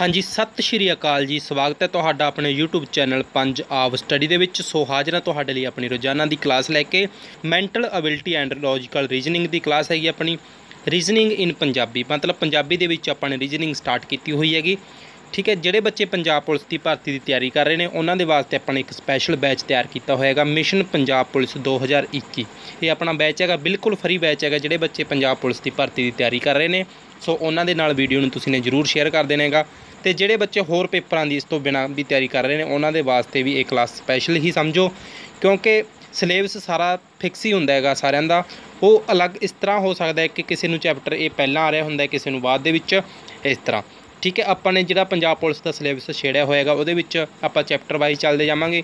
ਹਾਂਜੀ, ਸਤਿ ਸ਼੍ਰੀ ਅਕਾਲ ਜੀ। ਸਵਾਗਤ ਹੈ ਤੁਹਾਡਾ ਆਪਣੇ YouTube ਚੈਨਲ ਪੰਜ ਆਵ ਸਟੱਡੀ ਦੇ ਵਿੱਚ। ਸੋ ਹਾਜ਼ਰ ਹਾਂ ਤੁਹਾਡੇ ਲਈ ਆਪਣੀ ਰੋਜ਼ਾਨਾ ਦੀ ਕਲਾਸ ਲੈ ਕੇ। Mental ability and logical reasoning the class ਹੈਗੀ ਆਪਣੀ। ਰੀਜ਼ਨਿੰਗ ਇਨ ਪੰਜਾਬੀ, ਮਤਲਬ ਪੰਜਾਬੀ ਦੇ ਵਿੱਚ ਆਪਾਂ ਨੇ ਰੀਜ਼ਨਿੰਗ ਸਟਾਰਟ ਕੀਤੀ ਹੋਈ ਹੈਗੀ। ਠੀਕ ਹੈ, ਜਿਹੜੇ ਬੱਚੇ ਪੰਜਾਬ ਪੁਲਿਸ ਦੀ ਭਰਤੀ ਦੀ ਤਿਆਰੀ ਕਰ ਰਹੇ ਨੇ, ਉਹਨਾਂ ਦੇ ਵਾਸਤੇ ਆਪਾਂ ਨੇ ਇੱਕ ਸਪੈਸ਼ਲ ਬੈਚ ਤਿਆਰ ਕੀਤਾ ਹੋਇਆ ਹੈਗਾ ਮਿਸ਼ਨ ਪੰਜਾਬ ਪੁਲਿਸ 2021 ਇਹ ਆਪਣਾ ਬੈਚ ਹੈਗਾ, ਬਿਲਕੁਲ ਫ੍ਰੀ ਬੈਚ ਹੈਗਾ, ਜਿਹੜੇ ਬੱਚੇ ਪੰਜਾਬ ਪੁਲਿਸ ਦੀ ਭਰਤੀ ਦੀ ਤਿਆਰੀ ਕਰ ਰਹੇ ਨੇ। ਸੋ ਉਹਨਾਂ ਦੇ ਨਾਲ ਵੀਡੀਓ ਨੂੰ ਤੁਸੀਂ ਨੇ ਜਰੂਰ ਸ਼ੇਅਰ ਕਰ ਦੇਣਾ ਹੈਗਾ। ਤੇ ਜਿਹੜੇ ਬੱਚੇ ਹੋਰ ਪੇਪਰਾਂ ਦੀ ਇਸ ਤੋਂ ਬਿਨਾ ਵੀ ਤਿਆਰੀ ਕਰ ਰਹੇ ਨੇ, ਉਹਨਾਂ ਦੇ ਵਾਸਤੇ ਵੀ ਇਹ ਕਲਾਸ ਸਪੈਸ਼ਲ ਹੀ ਸਮਝੋ, ਕਿਉਂਕਿ ਸਿਲੇਬਸ ਸਾਰਾ ਫਿਕਸ ਹੀ ਹੁੰਦਾ ਹੈਗਾ ਸਾਰਿਆਂ ਦਾ। ਉਹ ਅਲੱਗ ਇਸ ਤਰ੍ਹਾਂ ਹੋ ਸਕਦਾ ਹੈ ਕਿ ਕਿਸੇ ਨੂੰ ਚੈਪਟਰ ਇਹ ਪਹਿਲਾਂ ਆ ਰਿਹਾ ਹੁੰਦਾ ਹੈ, ਕਿਸੇ ਨੂੰ ਬਾਅਦ ਦੇ ਵਿੱਚ ਇਸ ਤਰ੍ਹਾਂ। ਠੀਕ ਹੈ, ਆਪਾਂ ਨੇ ਜਿਹੜਾ ਪੰਜਾਬ ਪੁਲਿਸ ਦਾ ਸਿਲੇਬਸ ਛੇੜਿਆ ਹੋਏਗਾ, ਉਹਦੇ ਵਿੱਚ ਆਪਾਂ ਚੈਪਟਰ ਵਾਈਜ਼ ਚੱਲਦੇ ਜਾਵਾਂਗੇ।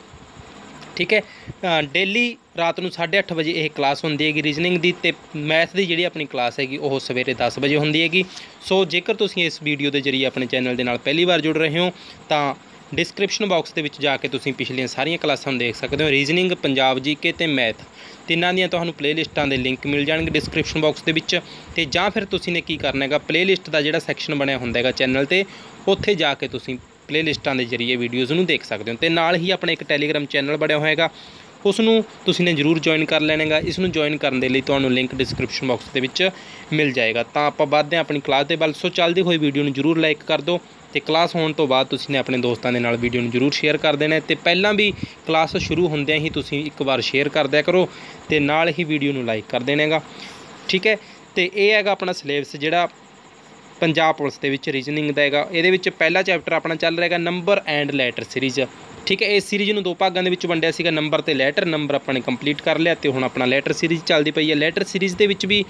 ਠੀਕ ਹੈ ਡੇਲੀ ਰਾਤ ਨੂੰ 8:30 ਵਜੇ ਇਹ ਕਲਾਸ ਹੁੰਦੀ ਹੈਗੀ ਰੀਜ਼ਨਿੰਗ ਦੀ ਤੇ ਮੈਥ ਦੀ ਜਿਹੜੀ ਆਪਣੀ ਕਲਾਸ ਹੈਗੀ, ਉਹ ਸਵੇਰੇ 10 ਵਜੇ ਹੁੰਦੀ ਹੈਗੀ। ਸੋ ਜੇਕਰ ਤੁਸੀਂ ਇਸ ਵੀਡੀਓ ਦੇ ਜਰੀਏ ਆਪਣੇ ਚੈਨਲ ਦੇ ਨਾਲ ਪਹਿਲੀ ਵਾਰ ਜੁੜ ਰਹੇ ਹੋ, ਤਾਂ ਡਿਸਕ੍ਰਿਪਸ਼ਨ ਬਾਕਸ ਦੇ ਵਿੱਚ ਜਾ ਕੇ ਤੁਸੀਂ ਪਿਛਲੀਆਂ ਸਾਰੀਆਂ ਕਲਾਸਾਂ ਨੂੰ ਦੇਖ ਸਕਦੇ ਹੋ। ਰੀਜ਼ਨਿੰਗ ਪੰਜਾਬ ਜੀਕੇ ਤੇ ਮੈਥ ਤਿੰਨਾਂ ਦੀਆਂ ਤੁਹਾਨੂੰ ਪਲੇਲਿਸਟਾਂ ਦੇ ਲਿੰਕ ਮਿਲ ਜਾਣਗੇ ਡਿਸਕ੍ਰਿਪਸ਼ਨ ਬਾਕਸ ਦੇ ਵਿੱਚ। ਤੇ ਜਾਂ ਫਿਰ ਤੁਸੀਂ ਨੇ ਕੀ ਕਰਨਾ ਹੈਗਾ ਪਲੇਲਿਸਟ ਦਾ ਜਿਹੜਾ ਸੈਕਸ਼ਨ ਬਣਿਆ ਹੁੰਦਾ ਹੈਗਾ ਚੈਨਲ ਤੇ, ਉੱਥੇ ਜਾ ਕੇ ਤੁਸੀਂ ਪਲੇਲਿਸਟਾਂ ਦੇ ਜਰੀਏ ਵੀਡੀਓਜ਼ ਨੂੰ ਦੇਖ ਸਕਦੇ ਹੋ। ਤੇ ਨਾਲ ਹੀ ਆਪਣਾ ਇੱਕ ਟੈਲੀਗ੍ਰਾਮ ਚੈਨਲ ਬਣਿਆ ਹੋਏਗਾ ਉਸ ਨੂੰ ਤੁਸੀਂ ਨੇ ਜਰੂਰ ਜੁਆਇਨ ਕਰ ਲੈਣਾਗਾ ਇਸ ਨੂੰ ਜੁਆਇਨ ਕਰਨ ਦੇ ਲਈ ਤੁਹਾਨੂੰ ਲਿੰਕ ਡਿਸਕ੍ਰਿਪਸ਼ਨ ਬਾਕਸ ਦੇ ਵਿੱਚ ਮਿਲ ਜਾਏਗਾ। ਤਾਂ ਆਪਾਂ ਵੱਧਦੇ ਹਾਂ ਆਪਣੀ ਕਲਾਸ ਦੇ ਵੱਲ। ਸੋ ਚੱਲਦੀ ਹੋਈ ਵੀਡੀਓ ਨੂੰ ਜਰੂਰ ਲਾਈਕ ਕਰ ਦਿਓ। ਤੇ ਕਲਾਸ ਹੋਣ ਤੋਂ ਬਾਅਦ ਤੁਸੀਂ ਨੇ ਆਪਣੇ ਦੋਸਤਾਂ ਦੇ ਨਾਲ ਵੀਡੀਓ ਨੂੰ ਜਰੂਰ ਸ਼ੇਅਰ ਕਰ ਦੇਣਾ ਤੇ ਪਹਿਲਾਂ ਵੀ ਕਲਾਸ ਸ਼ੁਰੂ ਹੁੰਦਿਆਂ ਹੀ ਤੁਸੀਂ ਇੱਕ ਵਾਰ ਸ਼ੇਅਰ ਕਰ ਦਿਆ ਕਰੋ ਤੇ ਨਾਲ ਹੀ ਵੀਡੀਓ ਨੂੰ ਲਾਈਕ ਕਰ ਦੇਣਾਗਾ ਠੀਕ ਹੈ? ਤੇ ਇਹ ਹੈਗਾ ਆਪਣਾ ਸਿਲੇਬਸ ਜਿਹੜਾ ਪੰਜਾਬ ਪੁਲਿਸ ਦੇ ਵਿੱਚ ਰੀਜ਼ਨਿੰਗ ਦਾ ਹੈਗਾ। ਇਹਦੇ ਵਿੱਚ ਪਹਿਲਾ ਚੈਪਟਰ ਆਪਣਾ ਚੱਲ ਰਿਹਾ ਹੈਗਾ ਨੰਬਰ ਐਂਡ ਲੈਟਰ ਸੀਰੀਜ਼। ਠੀਕ ਹੈ? ਇਸ ਸੀਰੀਜ਼ ਨੂੰ ਦੋ ਭਾਗਾਂ ਦੇ ਵਿੱਚ ਵੰਡਿਆ ਸੀਗਾ। ਨੰਬਰ ਤੇ ਲੈਟਰ, ਨੰਬਰ ਆਪਾਂ ਨੇ ਕੰਪਲੀਟ ਕਰ ਲਿਆ ਤੇ ਹੁਣ ਆਪਣਾ ਲੈਟਰ ਸੀਰੀਜ਼ ਚੱਲਦੀ ਪਈ ਹੈ। ਲੈਟਰ ਸੀਰੀਜ਼ ਦੇ ਵਿੱਚ ਵੀ